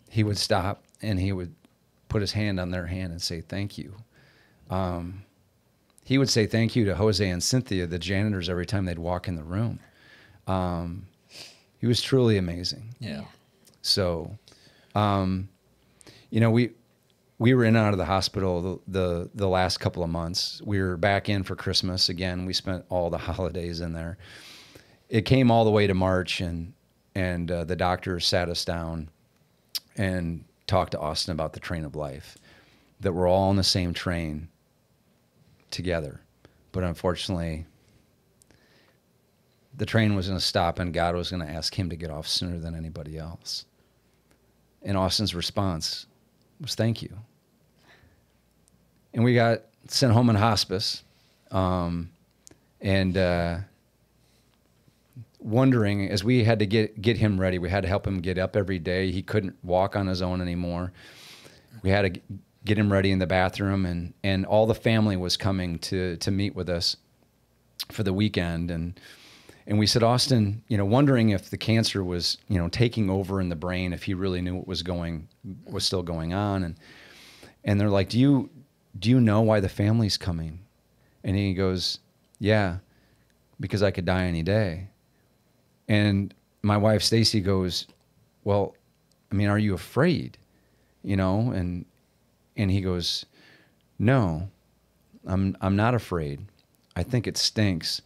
he would stop and he would put his hand on their hand and say thank you um, he would say thank you to jose and cynthia the janitors every time they'd walk in the room um, he was truly amazing Yeah. So, um, you know, we we were in and out of the hospital the, the the last couple of months. We were back in for Christmas again. We spent all the holidays in there. It came all the way to March, and and uh, the doctor sat us down and talked to Austin about the train of life. That we're all on the same train together, but unfortunately, the train was going to stop, and God was going to ask him to get off sooner than anybody else. And Austin's response was thank you. And we got sent home in hospice. Um, and uh, wondering as we had to get, get him ready, we had to help him get up every day. He couldn't walk on his own anymore. We had to get him ready in the bathroom, and, and all the family was coming to, to meet with us for the weekend. And and we said, Austin, you know, wondering if the cancer was, you know, taking over in the brain, if he really knew what was going, was still going on, and and they're like, do you do you know why the family's coming? And he goes, yeah, because I could die any day. And my wife Stacy goes, well, I mean, are you afraid? You know, and and he goes, no, I'm I'm not afraid. I think it stinks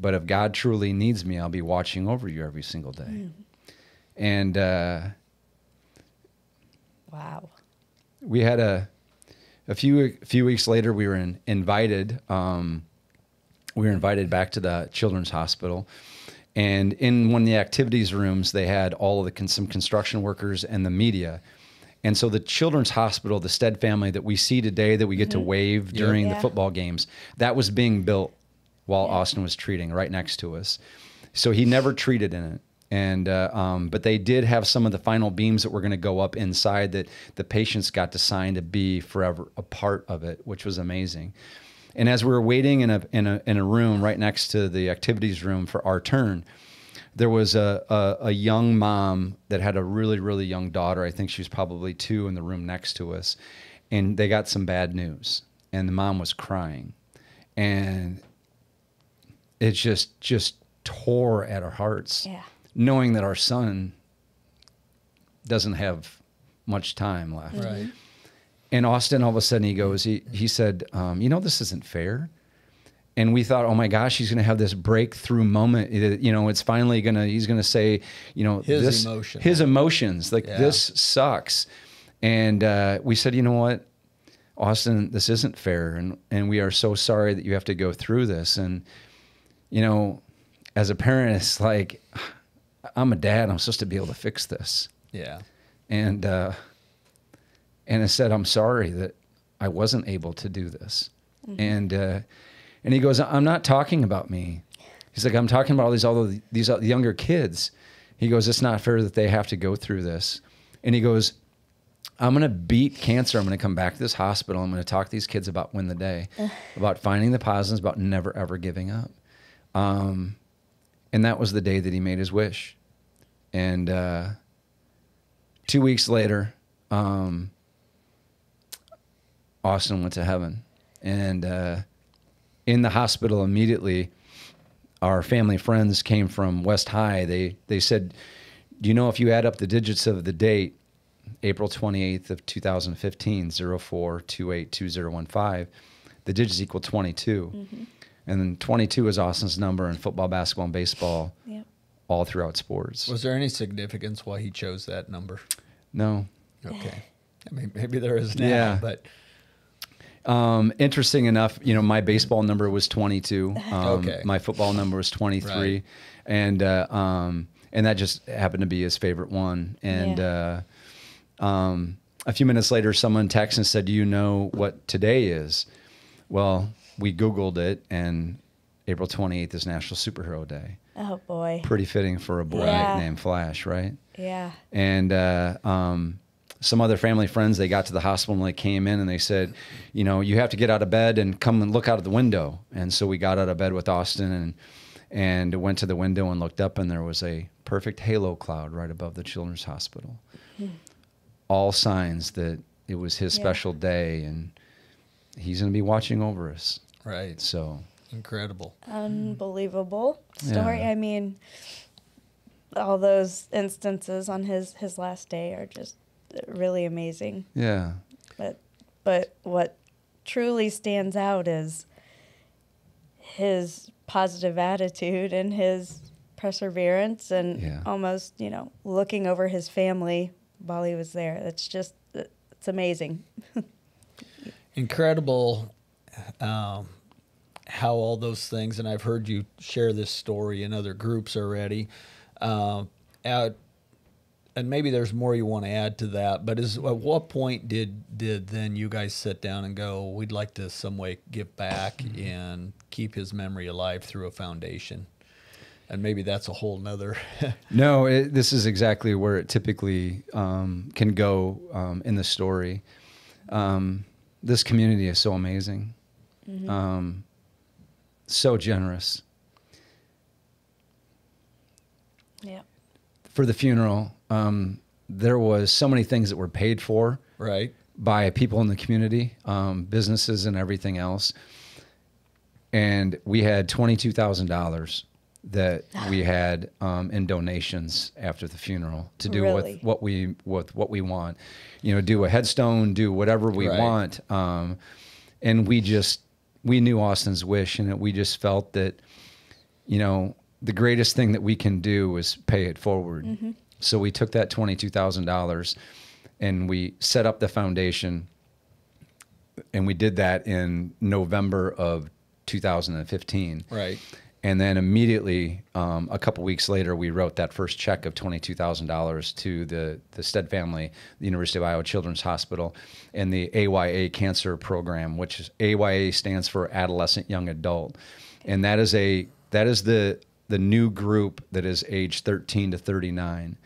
but if God truly needs me, I'll be watching over you every single day. And uh, Wow. we had a a few a few weeks later, we were in, invited. Um, we were invited back to the children's hospital, and in one of the activities rooms, they had all of the con- some construction workers and the media. And so the Children's Hospital, the Stead family that we see today, that we get to wave during the football games, that was being built while Austin was treating right next to us. So he never treated in it. And uh, um, but they did have some of the final beams that were going to go up inside that the patients got to sign to be forever a part of it, which was amazing. And as we were waiting in a in a in a room right next to the activities room for our turn, there was a, a a young mom that had a really really young daughter. I think she was probably two in the room next to us, and they got some bad news, and the mom was crying, and it just just tore at our hearts Yeah. knowing that our son doesn't have much time left. Right. And Austin, all of a sudden, he goes, he, he said, um, You know, this isn't fair. And we thought, oh my gosh, he's going to have this breakthrough moment. You know, it's finally going to, he's going to say, you know, His this, emotion. his emotions, like Yeah. this sucks. And uh, we said, you know what, Austin, this isn't fair. And, and we are so sorry that you have to go through this. And, you know, as a parent, it's like, I'm a dad. I'm supposed to be able to fix this Yeah. and uh, and I said, "I'm sorry that I wasn't able to do this." And uh, and he goes, "I'm not talking about me." He's like, "I'm talking about all these all the, these younger kids." He goes, "It's not fair that they have to go through this." And he goes, "I'm going to beat cancer. I'm going to come back to this hospital. I'm going to talk to these kids about win the day, about finding the positives, about never ever giving up." Um, and that was the day that he made his wish. And uh, two weeks later, um, Austin went to heaven. And uh, in the hospital immediately, our family friends came from West High. They, they said, Do you know if you add up the digits of the date, April 28th of 2015, 04282015, the digits equal 22. And then 22 is Austin's number in football, basketball, and baseball, Yep. all throughout sports. Was there any significance why he chose that number? no. Okay. I mean, maybe there is now, Yeah. but Um, interesting enough, you know, my baseball number was 22. Um, Okay. My football number was 23. Right. And, uh, um, and that just happened to be his favorite one. And, uh, um, a few minutes later, someone texted and said, Do you know what today is? Well, we Googled it, and April 28th is National Superhero Day. Oh boy. Pretty fitting for a boy Yeah. named Flash, right? Yeah. and uh, um, some other family friends they got to the hospital and they came in and they said you know you have to get out of bed and come and look out of the window and so we got out of bed with austin and and went to the window and looked up and there was a perfect halo cloud right above the children's hospital all signs that it was his Yeah. special day and he's going to be watching over us right. so Incredible. Unbelievable story. Yeah. I mean, all those instances on his his last day are just really amazing. yeah But but what truly stands out is his positive attitude and his perseverance and Yeah. almost, you know, looking over his family while he was there. It's just it's amazing. incredible um, how all those things, and I've heard you share this story in other groups already. Uh, at, and maybe there's more you want to add to that, but is at what point did did then you guys sit down and go, we'd like to some way give back and keep his memory alive through a foundation? And maybe that's a whole nother. No, it, this is exactly where it typically um, can go um, in the story. Um, this community is so amazing, um, so generous. Yeah. For the funeral, um, there was so many things that were paid for right? by people in the community, um, businesses, and everything else. And we had twenty-two thousand dollars that we had um, in donations after the funeral to do Really? with what we with what we want. You know, do a headstone, do whatever we Right. want. Um, and we just we knew Austin's wish, and we just felt that you know the greatest thing that we can do is pay it forward. Mm-hmm. So we took that twenty-two thousand dollars and we set up the foundation and we did that in November of 2015 Right. And then immediately, um, a couple weeks later, we wrote that first check of twenty-two thousand dollars to the the Stead family, the University of Iowa Children's Hospital, and the AYA Cancer Program, which is AYA stands for Adolescent Young Adult, and that is a that is the the new group that is age thirteen to thirty-nine.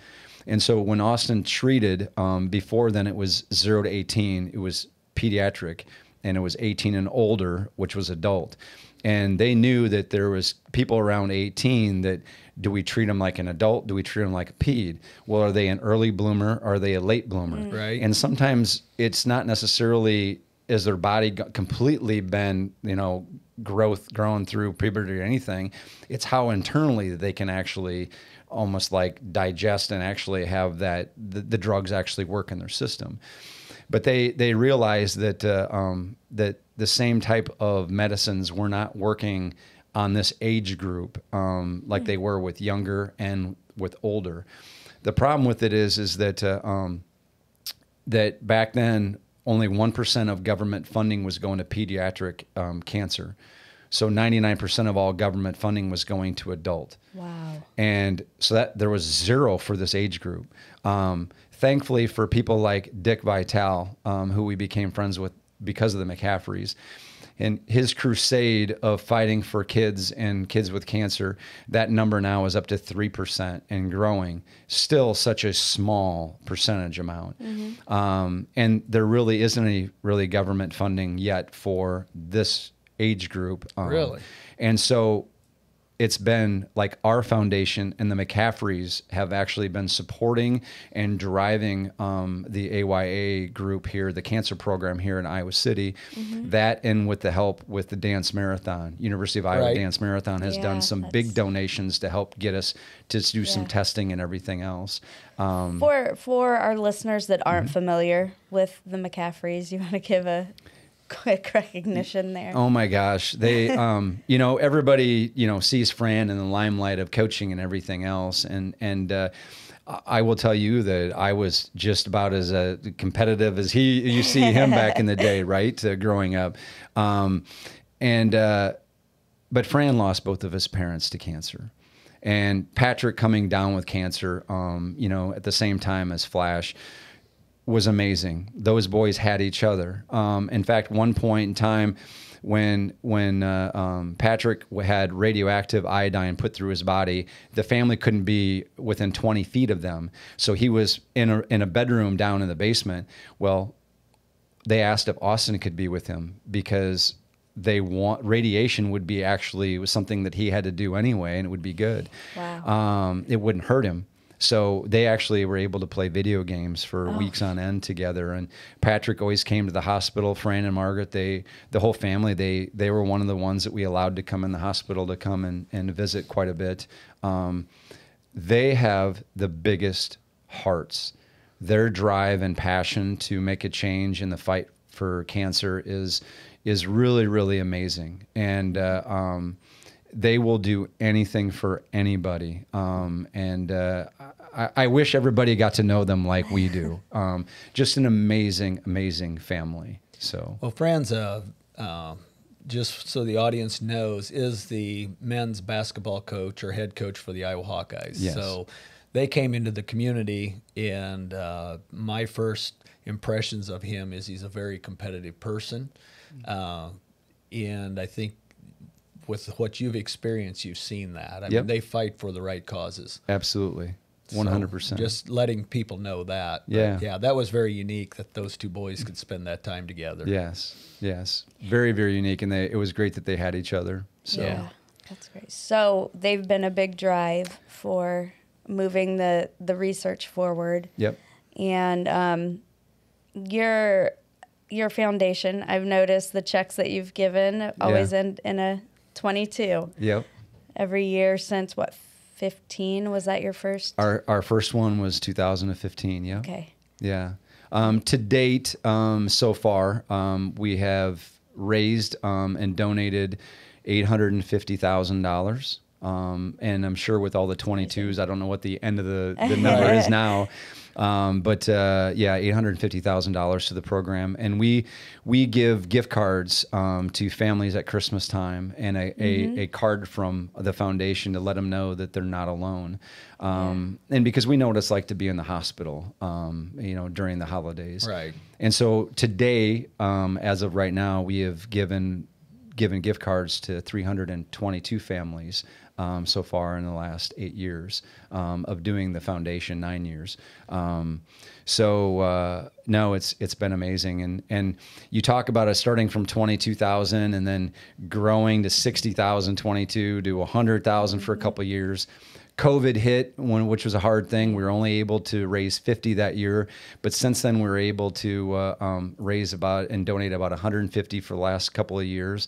And so when Austin treated, um, before then it was zero to 18, it was pediatric, and it was 18 and older, which was adult. And they knew that there was people around 18 that do we treat them like an adult? Do we treat them like a ped? Well, are they an early bloomer? Are they a late bloomer? Mm. Right. And sometimes it's not necessarily is their body completely been you know growth grown through puberty or anything. It's how internally they can actually almost like digest and actually have that the, the drugs actually work in their system. But they they realized that uh, um, that the same type of medicines were not working on this age group um, like they were with younger and with older. The problem with it is is that uh, um, that back then only 1% of government funding was going to pediatric um, cancer. So 99% of all government funding was going to adult. Wow. And so that there was zero for this age group. Um, thankfully for people like Dick Vitale, um, who we became friends with because of the McCaffreys, and his crusade of fighting for kids and kids with cancer, that number now is up to 3% and growing. Still such a small percentage amount. Um, and there really isn't any really government funding yet for this age group. Um, Really? And so it's been like our foundation and the McCaffreys have actually been supporting and driving um, the AYA group here, the cancer program here in Iowa City. That and with the help with the dance marathon, University of Iowa Right. Dance Marathon has Yeah, done some big donations to help get us to do some testing and everything else. Um, For for our listeners that aren't Mm-hmm. familiar with the McCaffreys, you want to give a quick recognition there. Oh my gosh, they, um, you know, everybody, you know, sees Fran in the limelight of coaching and everything else, and and uh, I will tell you that I was just about as uh, competitive as he. You see him back in the day, right, uh, growing up, um, and uh, but Fran lost both of his parents to cancer. And Patrick coming down with cancer, um, you know, at the same time as Flash, was amazing. Those boys had each other. Um, in fact, one point in time when when uh, um, Patrick had radioactive iodine put through his body, the family couldn't be within 20 feet of them. So he was in a in a bedroom down in the basement. Well, they asked if Austin could be with him because they want radiation would be actually was something that he had to do anyway, and it would be good. Wow. Um, it wouldn't hurt him. So they actually were able to play video games for weeks on end together. And Patrick always came to the hospital. Fran and Margaret, they the whole family, they they were one of the ones that we allowed to come in the hospital to come and, and visit quite a bit. Um, they have the biggest hearts. Their drive and passion to make a change in the fight for cancer is is really really amazing, and uh, um, they will do anything for anybody. Um, and uh, I, I wish everybody got to know them like we do. Um, just an amazing amazing family. So Well, Fran's, uh, uh, just so the audience knows, is the men's basketball coach or head coach for the Iowa Hawkeyes. Yes. So they came into the community, and uh, my first impressions of him is he's a very competitive person. Uh, and I think with what you've experienced, you've seen that. I Yep. mean, they fight for the right causes. absolutely, one hundred percent. Just letting people know that. But, Yeah. yeah, that was very unique that those two boys could spend that time together. Yes, yes, very very unique, and they, it was great that they had each other. So Yeah, that's great. So they've been a big drive for moving the the research forward, yep, and um, your your foundation. I've noticed the checks that you've given always Yeah. end in a twenty two yep. every year since what fifteen was that your first? Our our first one was 2015. Yeah. okay. Yeah. Um, to date, um, so far, um, we have raised um, and donated eight hundred and fifty thousand dollars Um, and I'm sure with all the 22s, I don't know what the end of the, the number is now. Um, but uh, yeah, eight hundred fifty thousand dollars to the program, and we we give gift cards um, to families at Christmas time, and a, Mm-hmm. a, a card from the foundation to let them know that they're not alone, um, and because we know what it's like to be in the hospital, um, you know, during the holidays, Right. And so today, um, as of right now, we have given given gift cards to 322 families um, so far in the last eight years um, of doing the foundation, nine years. Um, so uh, no, it's it's been amazing, and and you talk about us starting from 22,000 and then growing to 60,000, 22 to 100,000 for a couple of years. COVID hit, when, which was a hard thing. We were only able to raise 50 that year, but since then we were able to uh, um, raise about and donate about 150 for the last couple of years.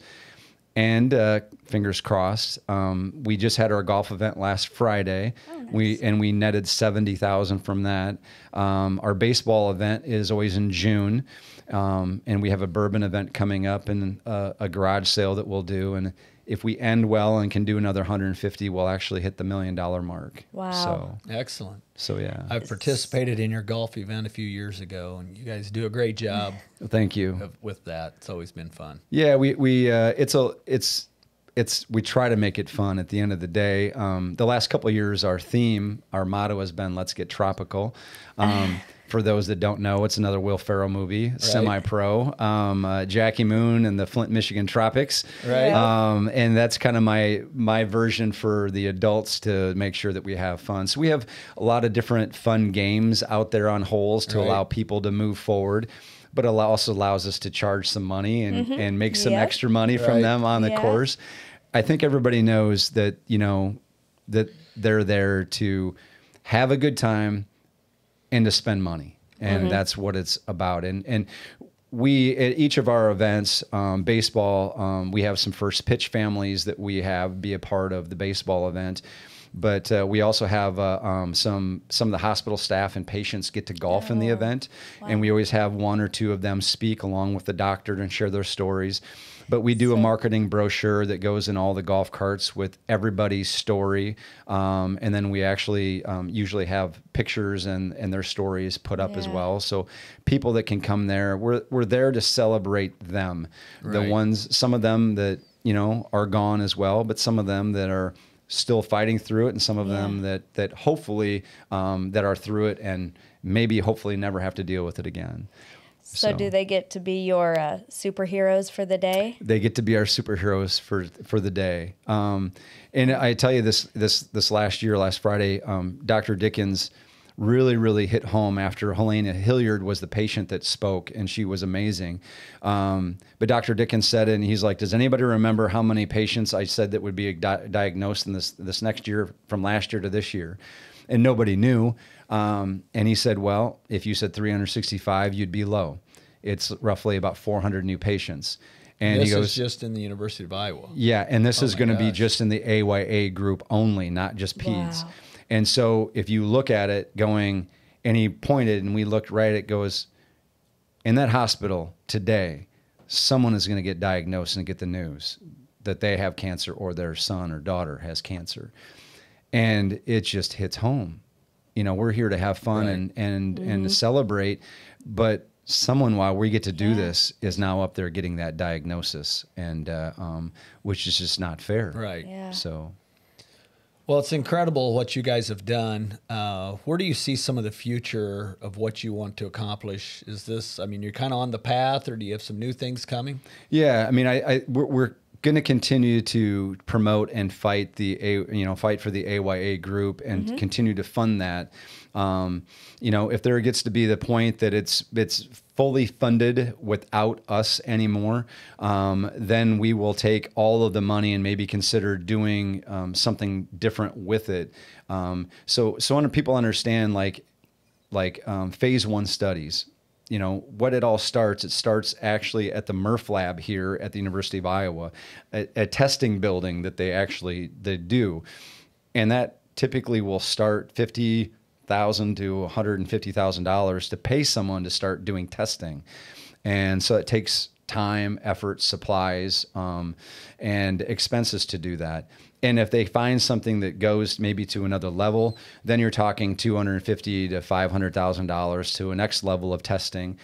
And uh, fingers crossed, um, we just had our golf event last Friday. We and we netted 70,000 from that. Um, our baseball event is always in June. Um, and we have a bourbon event coming up and uh, a garage sale that we'll do. And if we end well and can do another 150, we'll actually hit the million dollar mark. Wow. So, Excellent. so yeah. I've participated in your golf event a few years ago, and you guys do a great job Thank you. of, with that. It's always been fun. Yeah, we we uh, it's a it's it's we try to make it fun at the end of the day. Um, the last couple of years, our theme, our motto has been "Let's get tropical." Um, for those that don't know, it's another Will Ferrell movie, semi-pro. Um, uh, Jackie Moon and the Flint, Michigan tropics. Right. Um, and that's kind of my my version for the adults to make sure that we have fun. So we have a lot of different fun games out there on holes to Right. allow people to move forward. But it also allows us to charge some money and, and make some Yep. extra money from them on the Yeah. course. I think everybody knows that, you know, that they're there to have a good time and to spend money. And that's what it's about. And and we at each of our events, um, baseball, um, we have some first pitch families that we have be a part of the baseball event. But uh, we also have uh, um, some some of the hospital staff and patients get to golf in the Oh, event, and we always have one or two of them speak along with the doctor and share their stories. But we do a marketing brochure that goes in all the golf carts with everybody's story, um, and then we actually um, usually have pictures and, and their stories put up as well. So people that can come there, we're we're there to celebrate them, the ones, some of them that you know are gone as well, but some of them that are still fighting through it, and some of them that that hopefully um, that are through it and maybe hopefully never have to deal with it again. So, do they get to be your uh, superheroes for the day? they get to be our superheroes for for the day. Um, and I tell you this this this last year, last Friday, um, Dr. Dickens really really hit home after Helena Hilliard was the patient that spoke, and she was amazing. Um, but Dr. Dickens said and he's like, "Does anybody remember how many patients I said that would be di- diagnosed in this this next year from last year to this year?" And nobody knew. Um, and he said, "Well, if you said 365, you'd be low. It's roughly about 400 new patients." And this he goes, is just in the University of Iowa. yeah, and this Oh is going to be just in the AYA group only, not just peds. Wow. And so if you look at it going, and he pointed and we looked right, at it goes, in that hospital today, someone is going to get diagnosed and get the news that they have cancer or their son or daughter has cancer. And it just hits home. You know, we're here to have fun Right. and and and to celebrate, but someone while we get to do Yeah. this is now up there getting that diagnosis and uh, um, which is just not fair. Right. Yeah. So Well, it's incredible what you guys have done. Uh, where do you see some of the future of what you want to accomplish? Is this, I mean, you're kind of on the path, or do you have some new things coming? Yeah, I mean, I, I we're, we're going to continue to promote and fight the a you know fight for the AYA group and continue to fund that. Um, you know, if there gets to be the point that it's it's fully funded without us anymore, um, then we will take all of the money and maybe consider doing um, something different with it. Um, so so when people understand like like um, phase one studies. You know what it all starts. It starts actually at the Murph Lab here at the University of Iowa, a, a testing building that they actually they do, and that typically will start fifty thousand to one hundred and fifty thousand dollars to pay someone to start doing testing, and so it takes time, effort, supplies, um, and expenses to do that. And if they find something that goes maybe to another level, then you're talking two hundred fifty to five hundred thousand dollars to a next level of testing.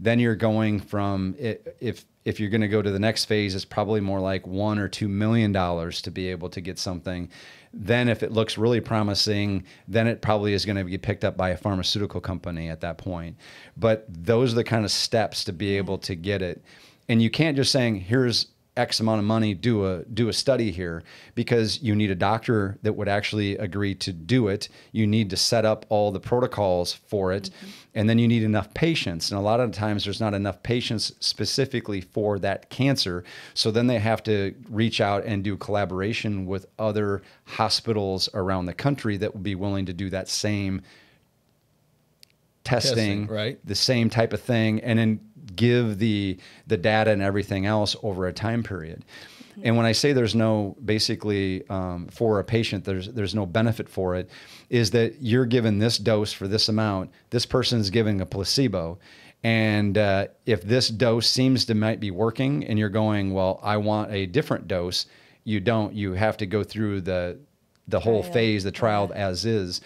Then you're going from if if you're going to go to the next phase, it's probably more like one or two million dollars to be able to get something. Then, if it looks really promising, then it probably is going to be picked up by a pharmaceutical company at that point. But those are the kind of steps to be able to get it. And you can't just saying, "Here's X amount of money, do a do a study here because you need a doctor that would actually agree to do it. You need to set up all the protocols for it, mm-hmm. and then you need enough patients. And a lot of times there's not enough patients specifically for that cancer. So then they have to reach out and do collaboration with other hospitals around the country that will be willing to do that same testing, testing right? The same type of thing, and then give the the data and everything else over a time period. And when I say there's no basically um, for a patient, there's there's no benefit for it, is that you're given this dose for this amount. This person's giving a placebo, and uh, if this dose seems to might be working, and you're going, well, I want a different dose. You don't. You have to go through the the whole trial. phase, the trial yeah. as is.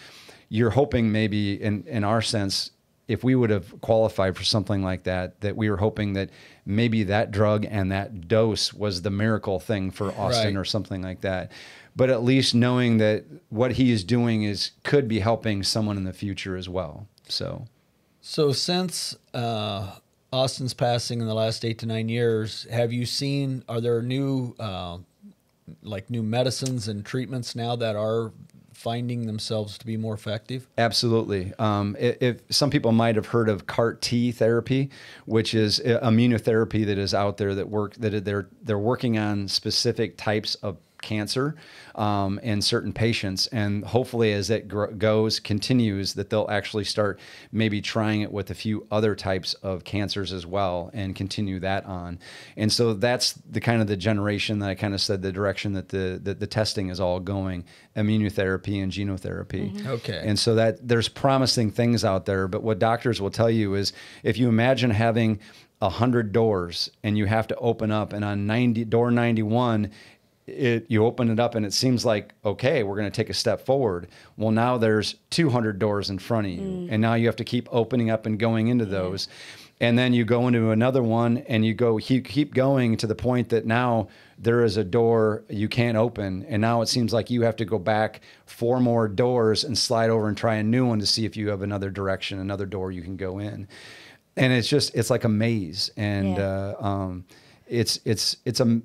You're hoping maybe in in our sense if we would have qualified for something like that, that we were hoping that maybe that drug and that dose was the miracle thing for Austin right. or something like that. But at least knowing that what he is doing is could be helping someone in the future as well. So, so since uh, Austin's passing in the last eight to nine years, have you seen? Are there new, uh, like new medicines and treatments now that are finding themselves to be more effective? Absolutely. Um, if, some people might have heard of CAR T therapy, which is immunotherapy that is out there that work that they're they're working on specific types of cancer um, in certain patients. And hopefully, as it gr- goes, continues, that they'll actually start maybe trying it with a few other types of cancers as well and continue that on. And so that's the kind of the generation that I kind of said the direction that the, the, the testing is all going immunotherapy and genotherapy. Mm-hmm. Okay. And so that there's promising things out there. But what doctors will tell you is if you imagine having a hundred doors and you have to open up and on 90 door 91 it you open it up and it seems like okay we're going to take a step forward. Well now there's 200 doors in front of you mm. and now you have to keep opening up and going into those. And then you go into another one and you go keep, keep going to the point that now there is a door you can't open. And now it seems like you have to go back four more doors and slide over and try a new one to see if you have another direction another door you can go in. And it's just it's like a maze. And yeah. uh, um, it's it's it's a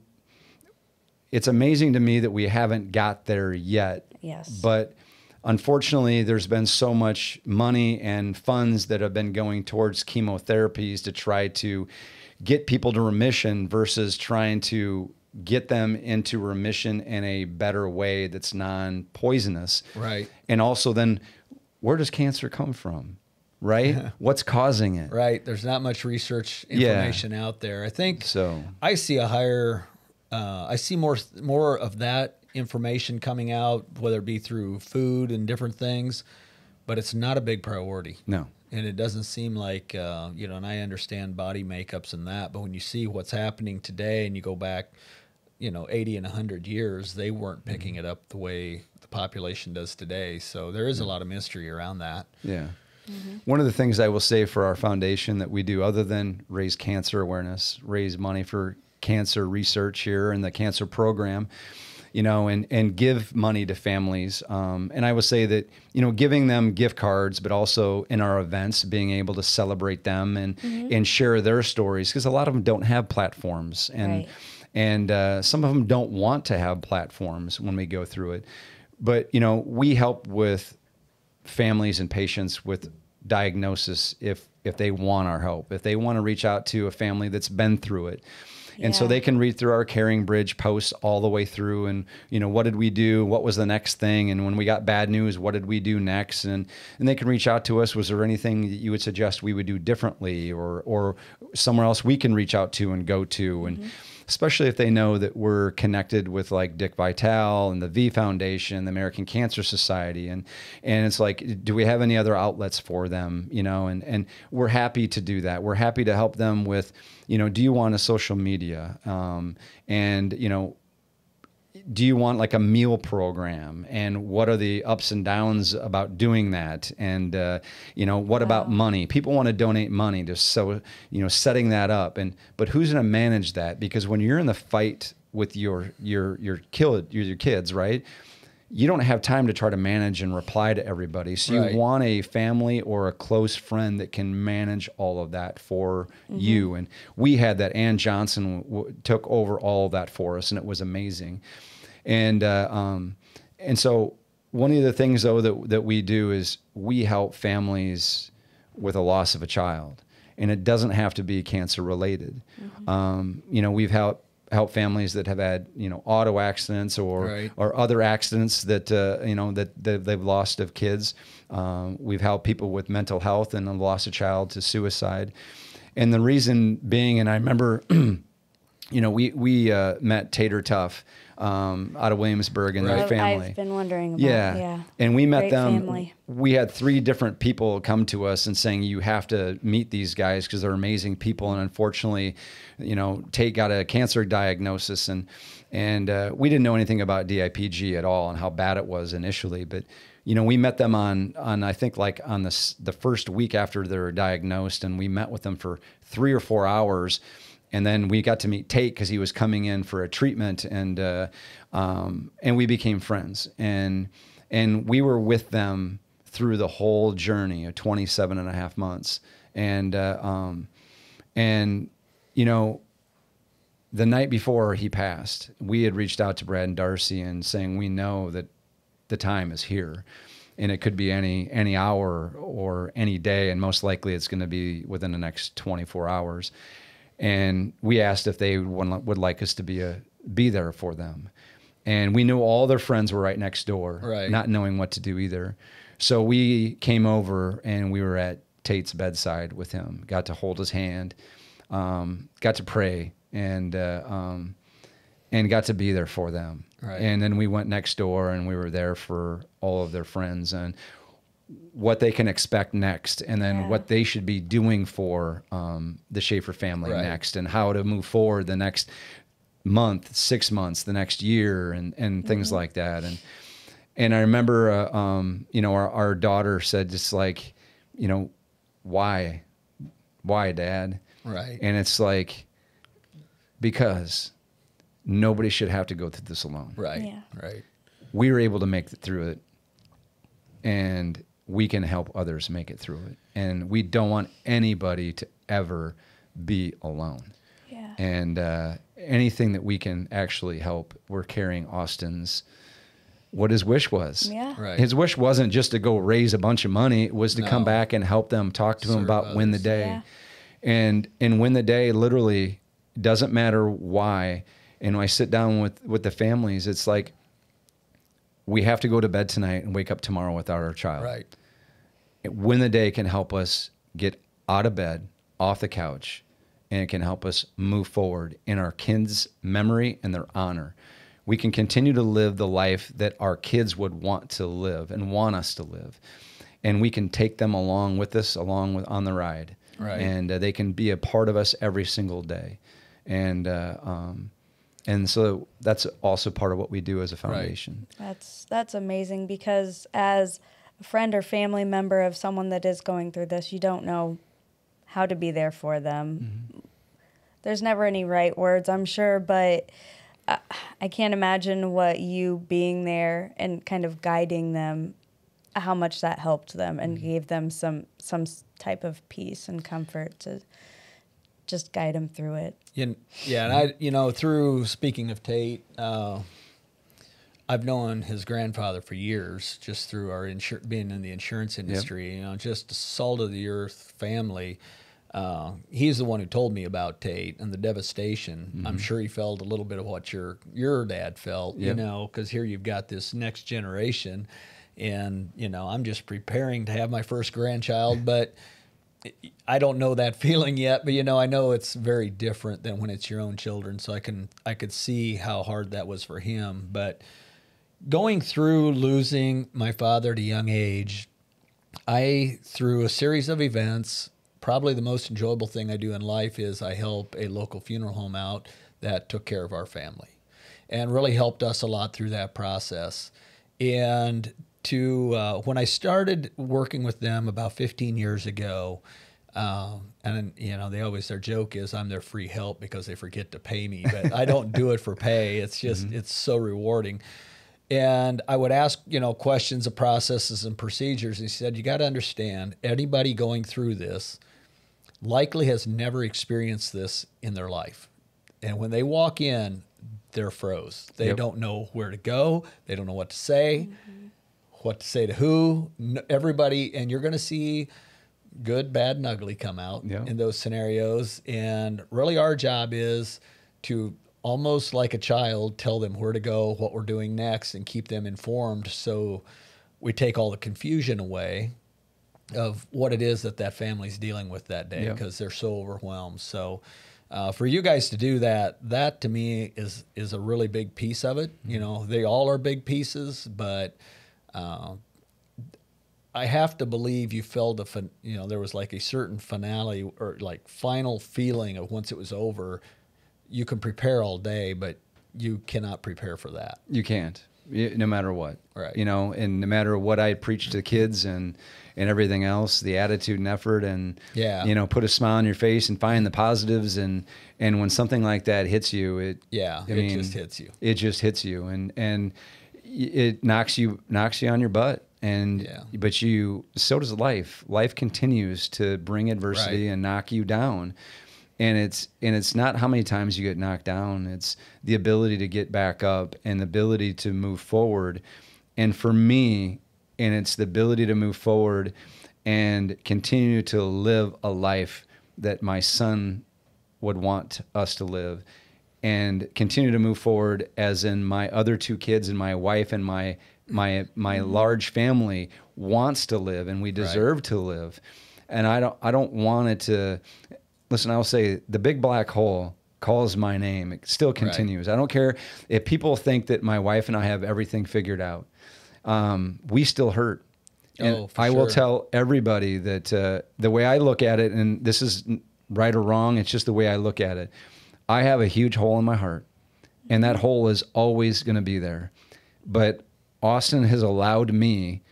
it's amazing to me that we haven't got there yet. Yes. But unfortunately, there's been so much money and funds that have been going towards chemotherapies to try to get people to remission versus trying to get them into remission in a better way that's non poisonous. Right. And also, then where does cancer come from? Right? What's causing it? Right. There's not much research information yeah. out there. I think so. I see a higher uh, I see more more of that information coming out, whether it be through food and different things, but it's not a big priority. No. And it doesn't seem like, uh, you know, and I understand body makeups and that, but when you see what's happening today and you go back, you know, 80 and 100 years, they weren't picking mm-hmm. it up the way the population does today. So there is a lot of mystery around that. Yeah. Mm-hmm. One of the things I will say for our foundation that we do, other than raise cancer awareness, raise money for cancer research here and the cancer program you know, and and give money to families. Um, and I would say that you know, giving them gift cards, but also in our events, being able to celebrate them and mm-hmm. and share their stories because a lot of them don't have platforms, and right. and uh, some of them don't want to have platforms when we go through it. But you know, we help with families and patients with diagnosis if if they want our help, if they want to reach out to a family that's been through it and so they can read through our CaringBridge posts all the way through and you know what did we do? What was the next thing? And when we got bad news what did we do next? And and they can reach out to us. Was there anything that you would suggest we would do differently or or somewhere else we can reach out to and go to? And mm-hmm. Especially if they know that we're connected with like Dick Vitale and the V Foundation, the American Cancer Society, and and it's like, do we have any other outlets for them? You know, and and we're happy to do that. We're happy to help them with, you know, do you want a social media? Um, and you know, do you want like a meal program and what are the ups and downs about doing that and uh, you know what wow. about money people want to donate money to so you know setting that up and but who's going to manage that because when you're in the fight with your your your kid your, your kids right you don't have time to try to manage and reply to everybody. So right. you want a family or a close friend that can manage all of that for mm-hmm. you. And we had that. Ann Johnson w- took over all of that for us, and it was amazing. And uh, um, and so one of the things though that that we do is we help families with a loss of a child, and it doesn't have to be cancer related. Mm-hmm. Um, you know, we've helped help families that have had you know auto accidents or right. or other accidents that uh, you know that, that, they've lost of kids. Um, we've helped people with mental health and lost a child to suicide. And the reason being, and I remember, you know, we we uh, met Tater Tough um, out of Williamsburg and right. their family. I've been wondering about. Yeah, yeah. And we met Great them. Family. We had three different people come to us and saying you have to meet these guys because they're amazing people. And unfortunately, you know, Tate got a cancer diagnosis and and uh, we didn't know anything about DIPG at all and how bad it was initially, but you know, we met them on on I think like on the the first week after they were diagnosed, and we met with them for three or four hours and then we got to meet Tate because he was coming in for a treatment, and uh, um, and we became friends, and and we were with them through the whole journey of 27 and a half months, and uh, um, and you know. The night before he passed, we had reached out to Brad and Darcy and saying we know that the time is here, and it could be any any hour or any day, and most likely it's going to be within the next 24 hours and we asked if they would like us to be a be there for them and we knew all their friends were right next door right. not knowing what to do either so we came over and we were at tate's bedside with him got to hold his hand um, got to pray and uh, um, and got to be there for them right. and then we went next door and we were there for all of their friends and what they can expect next and then yeah. what they should be doing for um, the Schaefer family right. next and how to move forward the next month, six months, the next year and, and things mm-hmm. like that. And, and I remember, uh, um, you know, our, our daughter said just like, you know, why, why dad? Right. And it's like, because nobody should have to go through this alone. Right. Yeah. Right. We were able to make it through it. And we can help others make it through it. And we don't want anybody to ever be alone. Yeah. And uh, anything that we can actually help, we're carrying Austin's what his wish was. Yeah. Right. His wish wasn't just to go raise a bunch of money, it was to no. come back and help them, talk to Serve him about others. win the day. Yeah. And and win the day literally doesn't matter why. And when I sit down with with the families, it's like we have to go to bed tonight and wake up tomorrow without our child. Right. Win the day can help us get out of bed, off the couch, and it can help us move forward in our kids' memory and their honor. We can continue to live the life that our kids would want to live and want us to live. And we can take them along with us, along with on the ride. Right. And uh, they can be a part of us every single day. And uh, um, and so that's also part of what we do as a foundation. Right. That's that's amazing because as a friend or family member of someone that is going through this, you don't know how to be there for them. Mm-hmm. There's never any right words, I'm sure, but I, I can't imagine what you being there and kind of guiding them how much that helped them and mm-hmm. gave them some some type of peace and comfort to just guide them through it. Yeah, yeah, and I, you know, through speaking of Tate, uh, I've known his grandfather for years, just through our insur- being in the insurance industry. Yep. You know, just a salt of the earth family. Uh, he's the one who told me about Tate and the devastation. Mm-hmm. I'm sure he felt a little bit of what your your dad felt. Yep. You know, because here you've got this next generation, and you know, I'm just preparing to have my first grandchild, but I don't know that feeling yet, but you know, I know it's very different than when it's your own children. So I can I could see how hard that was for him. But going through losing my father at a young age, I through a series of events, probably the most enjoyable thing I do in life is I help a local funeral home out that took care of our family and really helped us a lot through that process. And to uh, when I started working with them about 15 years ago, um, and you know they always their joke is I'm their free help because they forget to pay me, but I don't do it for pay. It's just mm-hmm. it's so rewarding. And I would ask, you know, questions of processes and procedures. He said, you got to understand, anybody going through this likely has never experienced this in their life. And when they walk in, they're froze. They yep. don't know where to go. They don't know what to say, mm-hmm. what to say to who. Everybody, and you're going to see good, bad, and ugly come out yep. in those scenarios. And really, our job is to almost like a child tell them where to go, what we're doing next, and keep them informed. So we take all the confusion away of what it is that that family's dealing with that day because yep. they're so overwhelmed. So uh, for you guys to do that, that to me is is a really big piece of it. Mm-hmm. You know, they all are big pieces, but uh, I have to believe you felt a fin- you know there was like a certain finale or like final feeling of once it was over. You can prepare all day, but you cannot prepare for that. You can't, no matter what. Right. You know, and no matter what I preach to the kids and and everything else, the attitude and effort, and yeah, you know, put a smile on your face and find the positives. And and when something like that hits you, it yeah, I it mean, just hits you. It just hits you, and and it knocks you knocks you on your butt. And yeah. but you so does life. Life continues to bring adversity right. and knock you down and it's and it's not how many times you get knocked down it's the ability to get back up and the ability to move forward and for me and it's the ability to move forward and continue to live a life that my son would want us to live and continue to move forward as in my other two kids and my wife and my my my mm-hmm. large family wants to live and we deserve right. to live and i don't i don't want it to listen i'll say the big black hole calls my name it still continues right. i don't care if people think that my wife and i have everything figured out um, we still hurt. And oh, I sure. will tell everybody that uh, the way I look at it, and this is right or wrong, it's just the way I look at it. I have a huge hole in my heart, and that hole is always going to be there. But Austin has allowed me,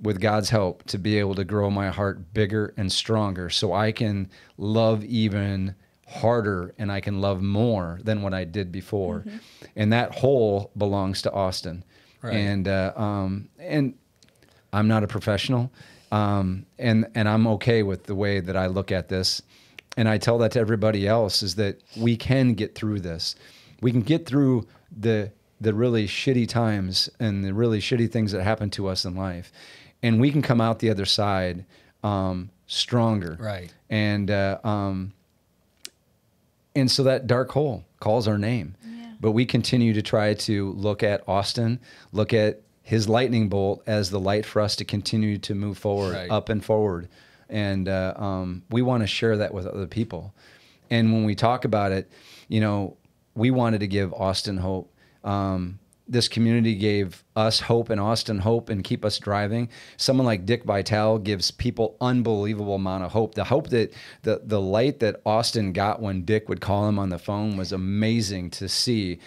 with God's help, to be able to grow my heart bigger and stronger so I can love even harder and I can love more than what I did before. Mm-hmm. And that hole belongs to Austin. Right. And uh, um, and I'm not a professional, um, and and I'm okay with the way that I look at this. And I tell that to everybody else is that we can get through this. We can get through the the really shitty times and the really shitty things that happen to us in life, and we can come out the other side um, stronger. Right. And uh, um, and so that dark hole calls our name but we continue to try to look at Austin, look at his lightning bolt as the light for us to continue to move forward, right. up and forward. And uh, um, we want to share that with other people. And when we talk about it, you know, we wanted to give Austin hope. Um, this community gave us hope and Austin hope and keep us driving. Someone like Dick Vitale gives people unbelievable amount of hope. The hope that the the light that Austin got when Dick would call him on the phone was amazing to see.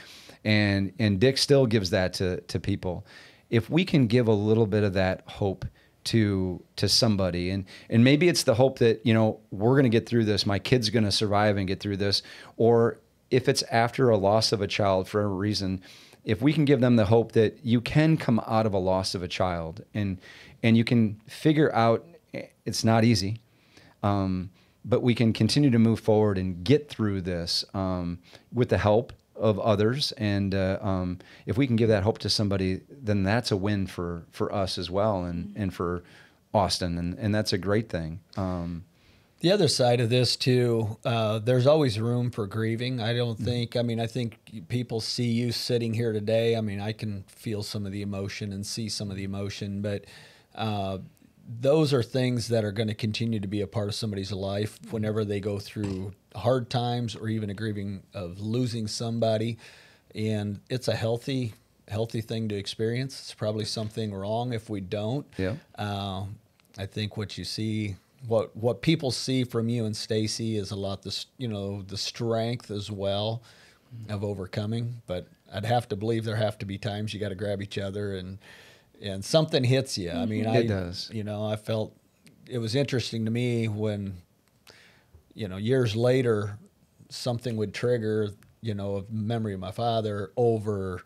And and Dick still gives that to to people. If we can give a little bit of that hope to to somebody and and maybe it's the hope that, you know, we're going to get through this, my kid's going to survive and get through this or if it's after a loss of a child for a reason, if we can give them the hope that you can come out of a loss of a child and and you can figure out it's not easy um, but we can continue to move forward and get through this um, with the help of others. And uh, um, if we can give that hope to somebody then that's a win for for us as well and and for austin. And and that's a great thing. Um, the other side of this too, uh, there's always room for grieving. I don't mm-hmm. think. I mean, I think people see you sitting here today. I mean, I can feel some of the emotion and see some of the emotion, but uh, those are things that are going to continue to be a part of somebody's life whenever they go through hard times or even a grieving of losing somebody. And it's a healthy, healthy thing to experience. It's probably something wrong if we don't. Yeah. Uh, I think what you see, what what people see from you and Stacy is a lot the you know the strength as well of overcoming. But I'd have to believe there have to be times you got to grab each other and and something hits you. I mean, mm-hmm. It I does. You know, I felt it was interesting to me when you know years later something would trigger you know a memory of my father over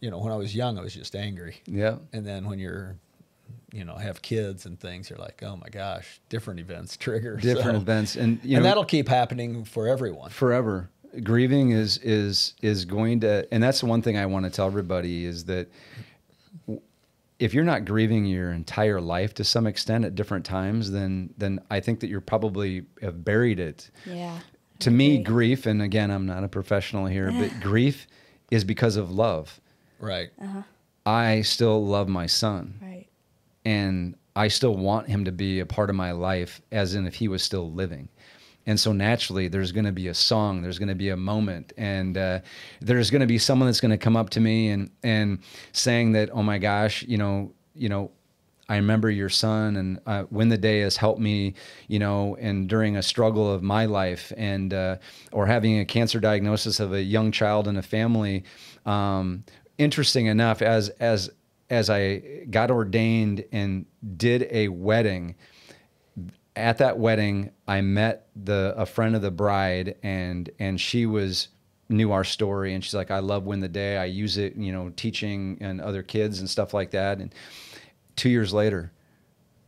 you know when I was young I was just angry Yeah. and then when you're you know have kids and things you're like oh my gosh different events trigger. Different So- events, and you and know, that'll keep happening for everyone. Forever. Grieving is is is going to and that's the one thing i want to tell everybody is that if you're not grieving your entire life to some extent at different times then then i think that you're probably have buried it. Yeah. to me grief and again i'm not a professional here but grief is because of love. Right. Uh -huh. i still love my son. Right. And I still want him to be a part of my life as in if he was still living. And so naturally, there's going to be a song, there's going to be a moment, and uh, there's going to be someone that's going to come up to me and and saying that, oh my gosh, you know, you know, I remember your son, and uh, win the day has helped me, you know, and during a struggle of my life, and uh, or having a cancer diagnosis of a young child in a family. Um, interesting enough, as as as I got ordained and did a wedding, at that wedding, I met the a friend of the bride, and and she was knew our story, and she's like, I love Win the Day. I use it, you know, teaching and other kids and stuff like that. And two years later,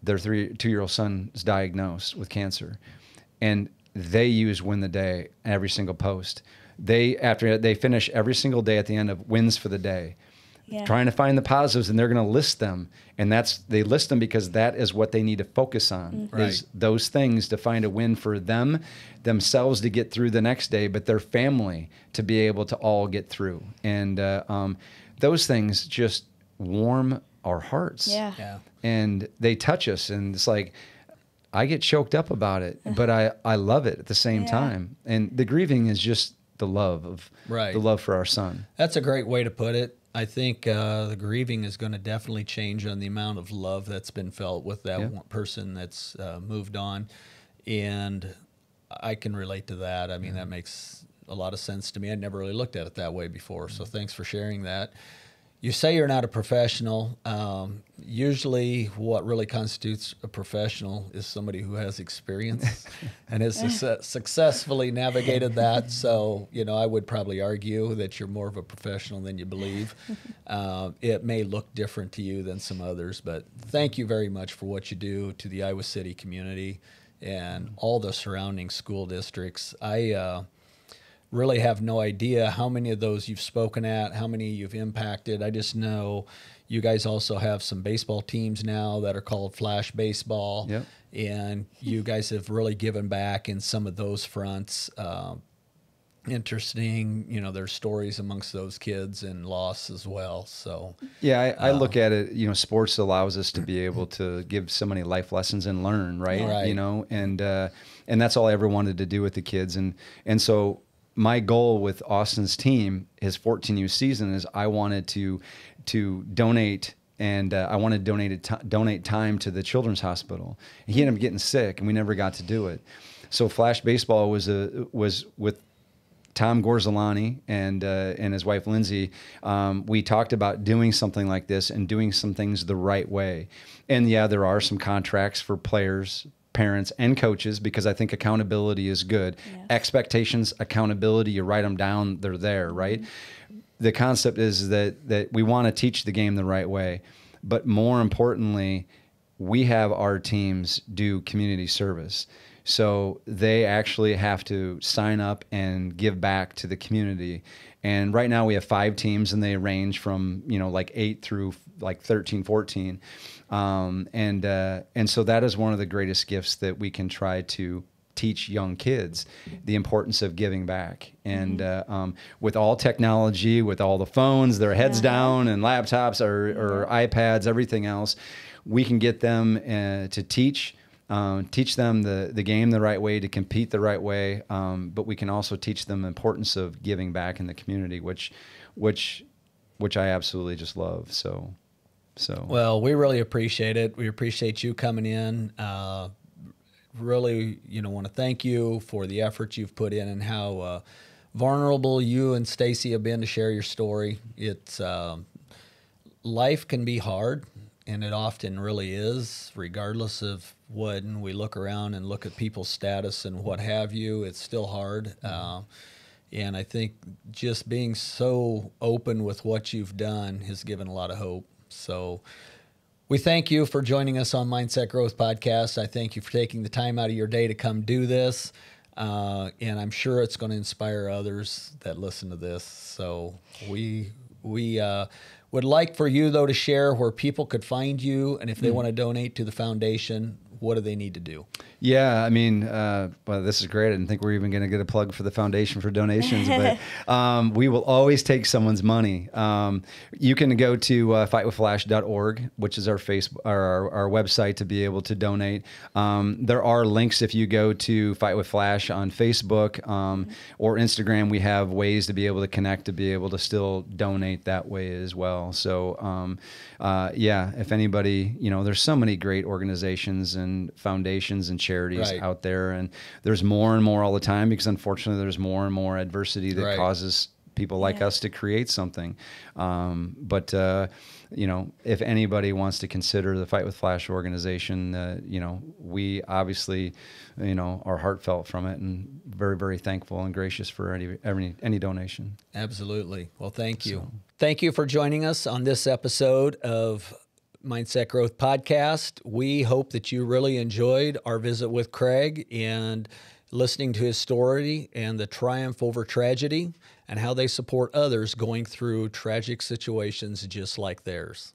their three two year old son is diagnosed with cancer, and they use Win the Day every single post. They after they finish every single day at the end of wins for the day Yeah. trying to find the positives and they're going to list them and that's they list them because that is what they need to focus on Right. is those things to find a win for them themselves to get through the next day but their family to be able to all get through and uh, um, those things just warm our hearts Yeah. yeah and they touch us and it's like i get choked up about it but i i love it at the same Yeah. time and the grieving is just the love of Right. the love for our son That's a great way to put it. I think uh, the grieving is going to definitely change on the amount of love that's been felt with that Yeah. one person that's uh, moved on, and I can relate to that. I mean, that makes a lot of sense to me. I never really looked at it that way before. So thanks for sharing that. You say you're not a professional. Um, usually, what really constitutes a professional is somebody who has experience and has success- successfully navigated that. So, you know, I would probably argue that you're more of a professional than you believe. Uh, it may look different to you than some others, but thank you very much for what you do to the Iowa City community and all the surrounding school districts. I, uh, really have no idea how many of those you've spoken at, how many you've impacted. I just know you guys also have some baseball teams now that are called Flash Baseball. Yep. And you guys have really given back in some of those fronts. Um, interesting, you know, there's stories amongst those kids and loss as well. So, Yeah, I, I look at it. You know, sports allows us to be able to give so many life lessons and learn, right? Right. You know, and uh, and that's all I ever wanted to do with the kids, and and so my goal with Austin's team, his 14U season, is I wanted to to donate. And uh, I wanted to donate donate time to the children's hospital. He ended up getting sick, and we never got to do it. So Flash Baseball was a was with Tom Gorzolani and uh, and his wife Lindsay, um, we talked about doing something like this and doing some things the right way. And yeah, there are some contracts for players, parents, and coaches because I think accountability is good. Yes. Expectations, accountability, you write them down, they're there, right? Mm-hmm. The concept is that that we want to teach the game the right way, but more importantly, we have our teams do community service. So they actually have to sign up and give back to the community. And right now we have five teams and they range from, you know, like eight through like 13, 14. Um, and, uh, and so that is one of the greatest gifts that we can try to teach young kids the importance of giving back. And uh, um, with all technology, with all the phones, their heads down, and laptops or, or iPads, everything else, we can get them uh, to teach. Um, teach them the, the game the right way to compete the right way, um, but we can also teach them the importance of giving back in the community, which, which, which I absolutely just love. So, so Well, we really appreciate it. We appreciate you coming in. Uh, really, you know, want to thank you for the effort you've put in and how uh, vulnerable you and Stacy have been to share your story. It's um, life can be hard, and it often really is, regardless of when we look around and look at people's status and what have you. It's still hard. Uh, and I think just being so open with what you've done has given a lot of hope. So we thank you for joining us on Mindset Growth Podcast. I thank you for taking the time out of your day to come do this. Uh, and I'm sure it's going to inspire others that listen to this. So we we uh, would like for you though to share where people could find you, and if they want to donate to the foundation, what do they need to do? Yeah, I mean, uh, well, this is great. I didn't think we are even going to get a plug for the foundation for donations, but um, we will always take someone's money. Um, you can go to uh, fightwithflash.org, which is our Facebook, our, our website to be able to donate. Um, there are links if you go to Fight with Flash on Facebook um, or Instagram. We have ways to be able to connect to be able to still donate that way as well. So, um, uh, yeah, if anybody, you know, there's so many great organizations and foundations and charities Right. out there, and there's more and more all the time because unfortunately there's more and more adversity that Right. causes people like Yeah. us to create something. Um, but uh, you know, if anybody wants to consider the Fight with Flash organization, uh, you know, we obviously, you know, are heartfelt from it and very, very thankful and gracious for any any, any donation. Absolutely. Well, thank you. Thank you for joining us on this episode of Mindset Growth Podcast. We hope that you really enjoyed our visit with Craig and listening to his story and the triumph over tragedy and how they support others going through tragic situations just like theirs.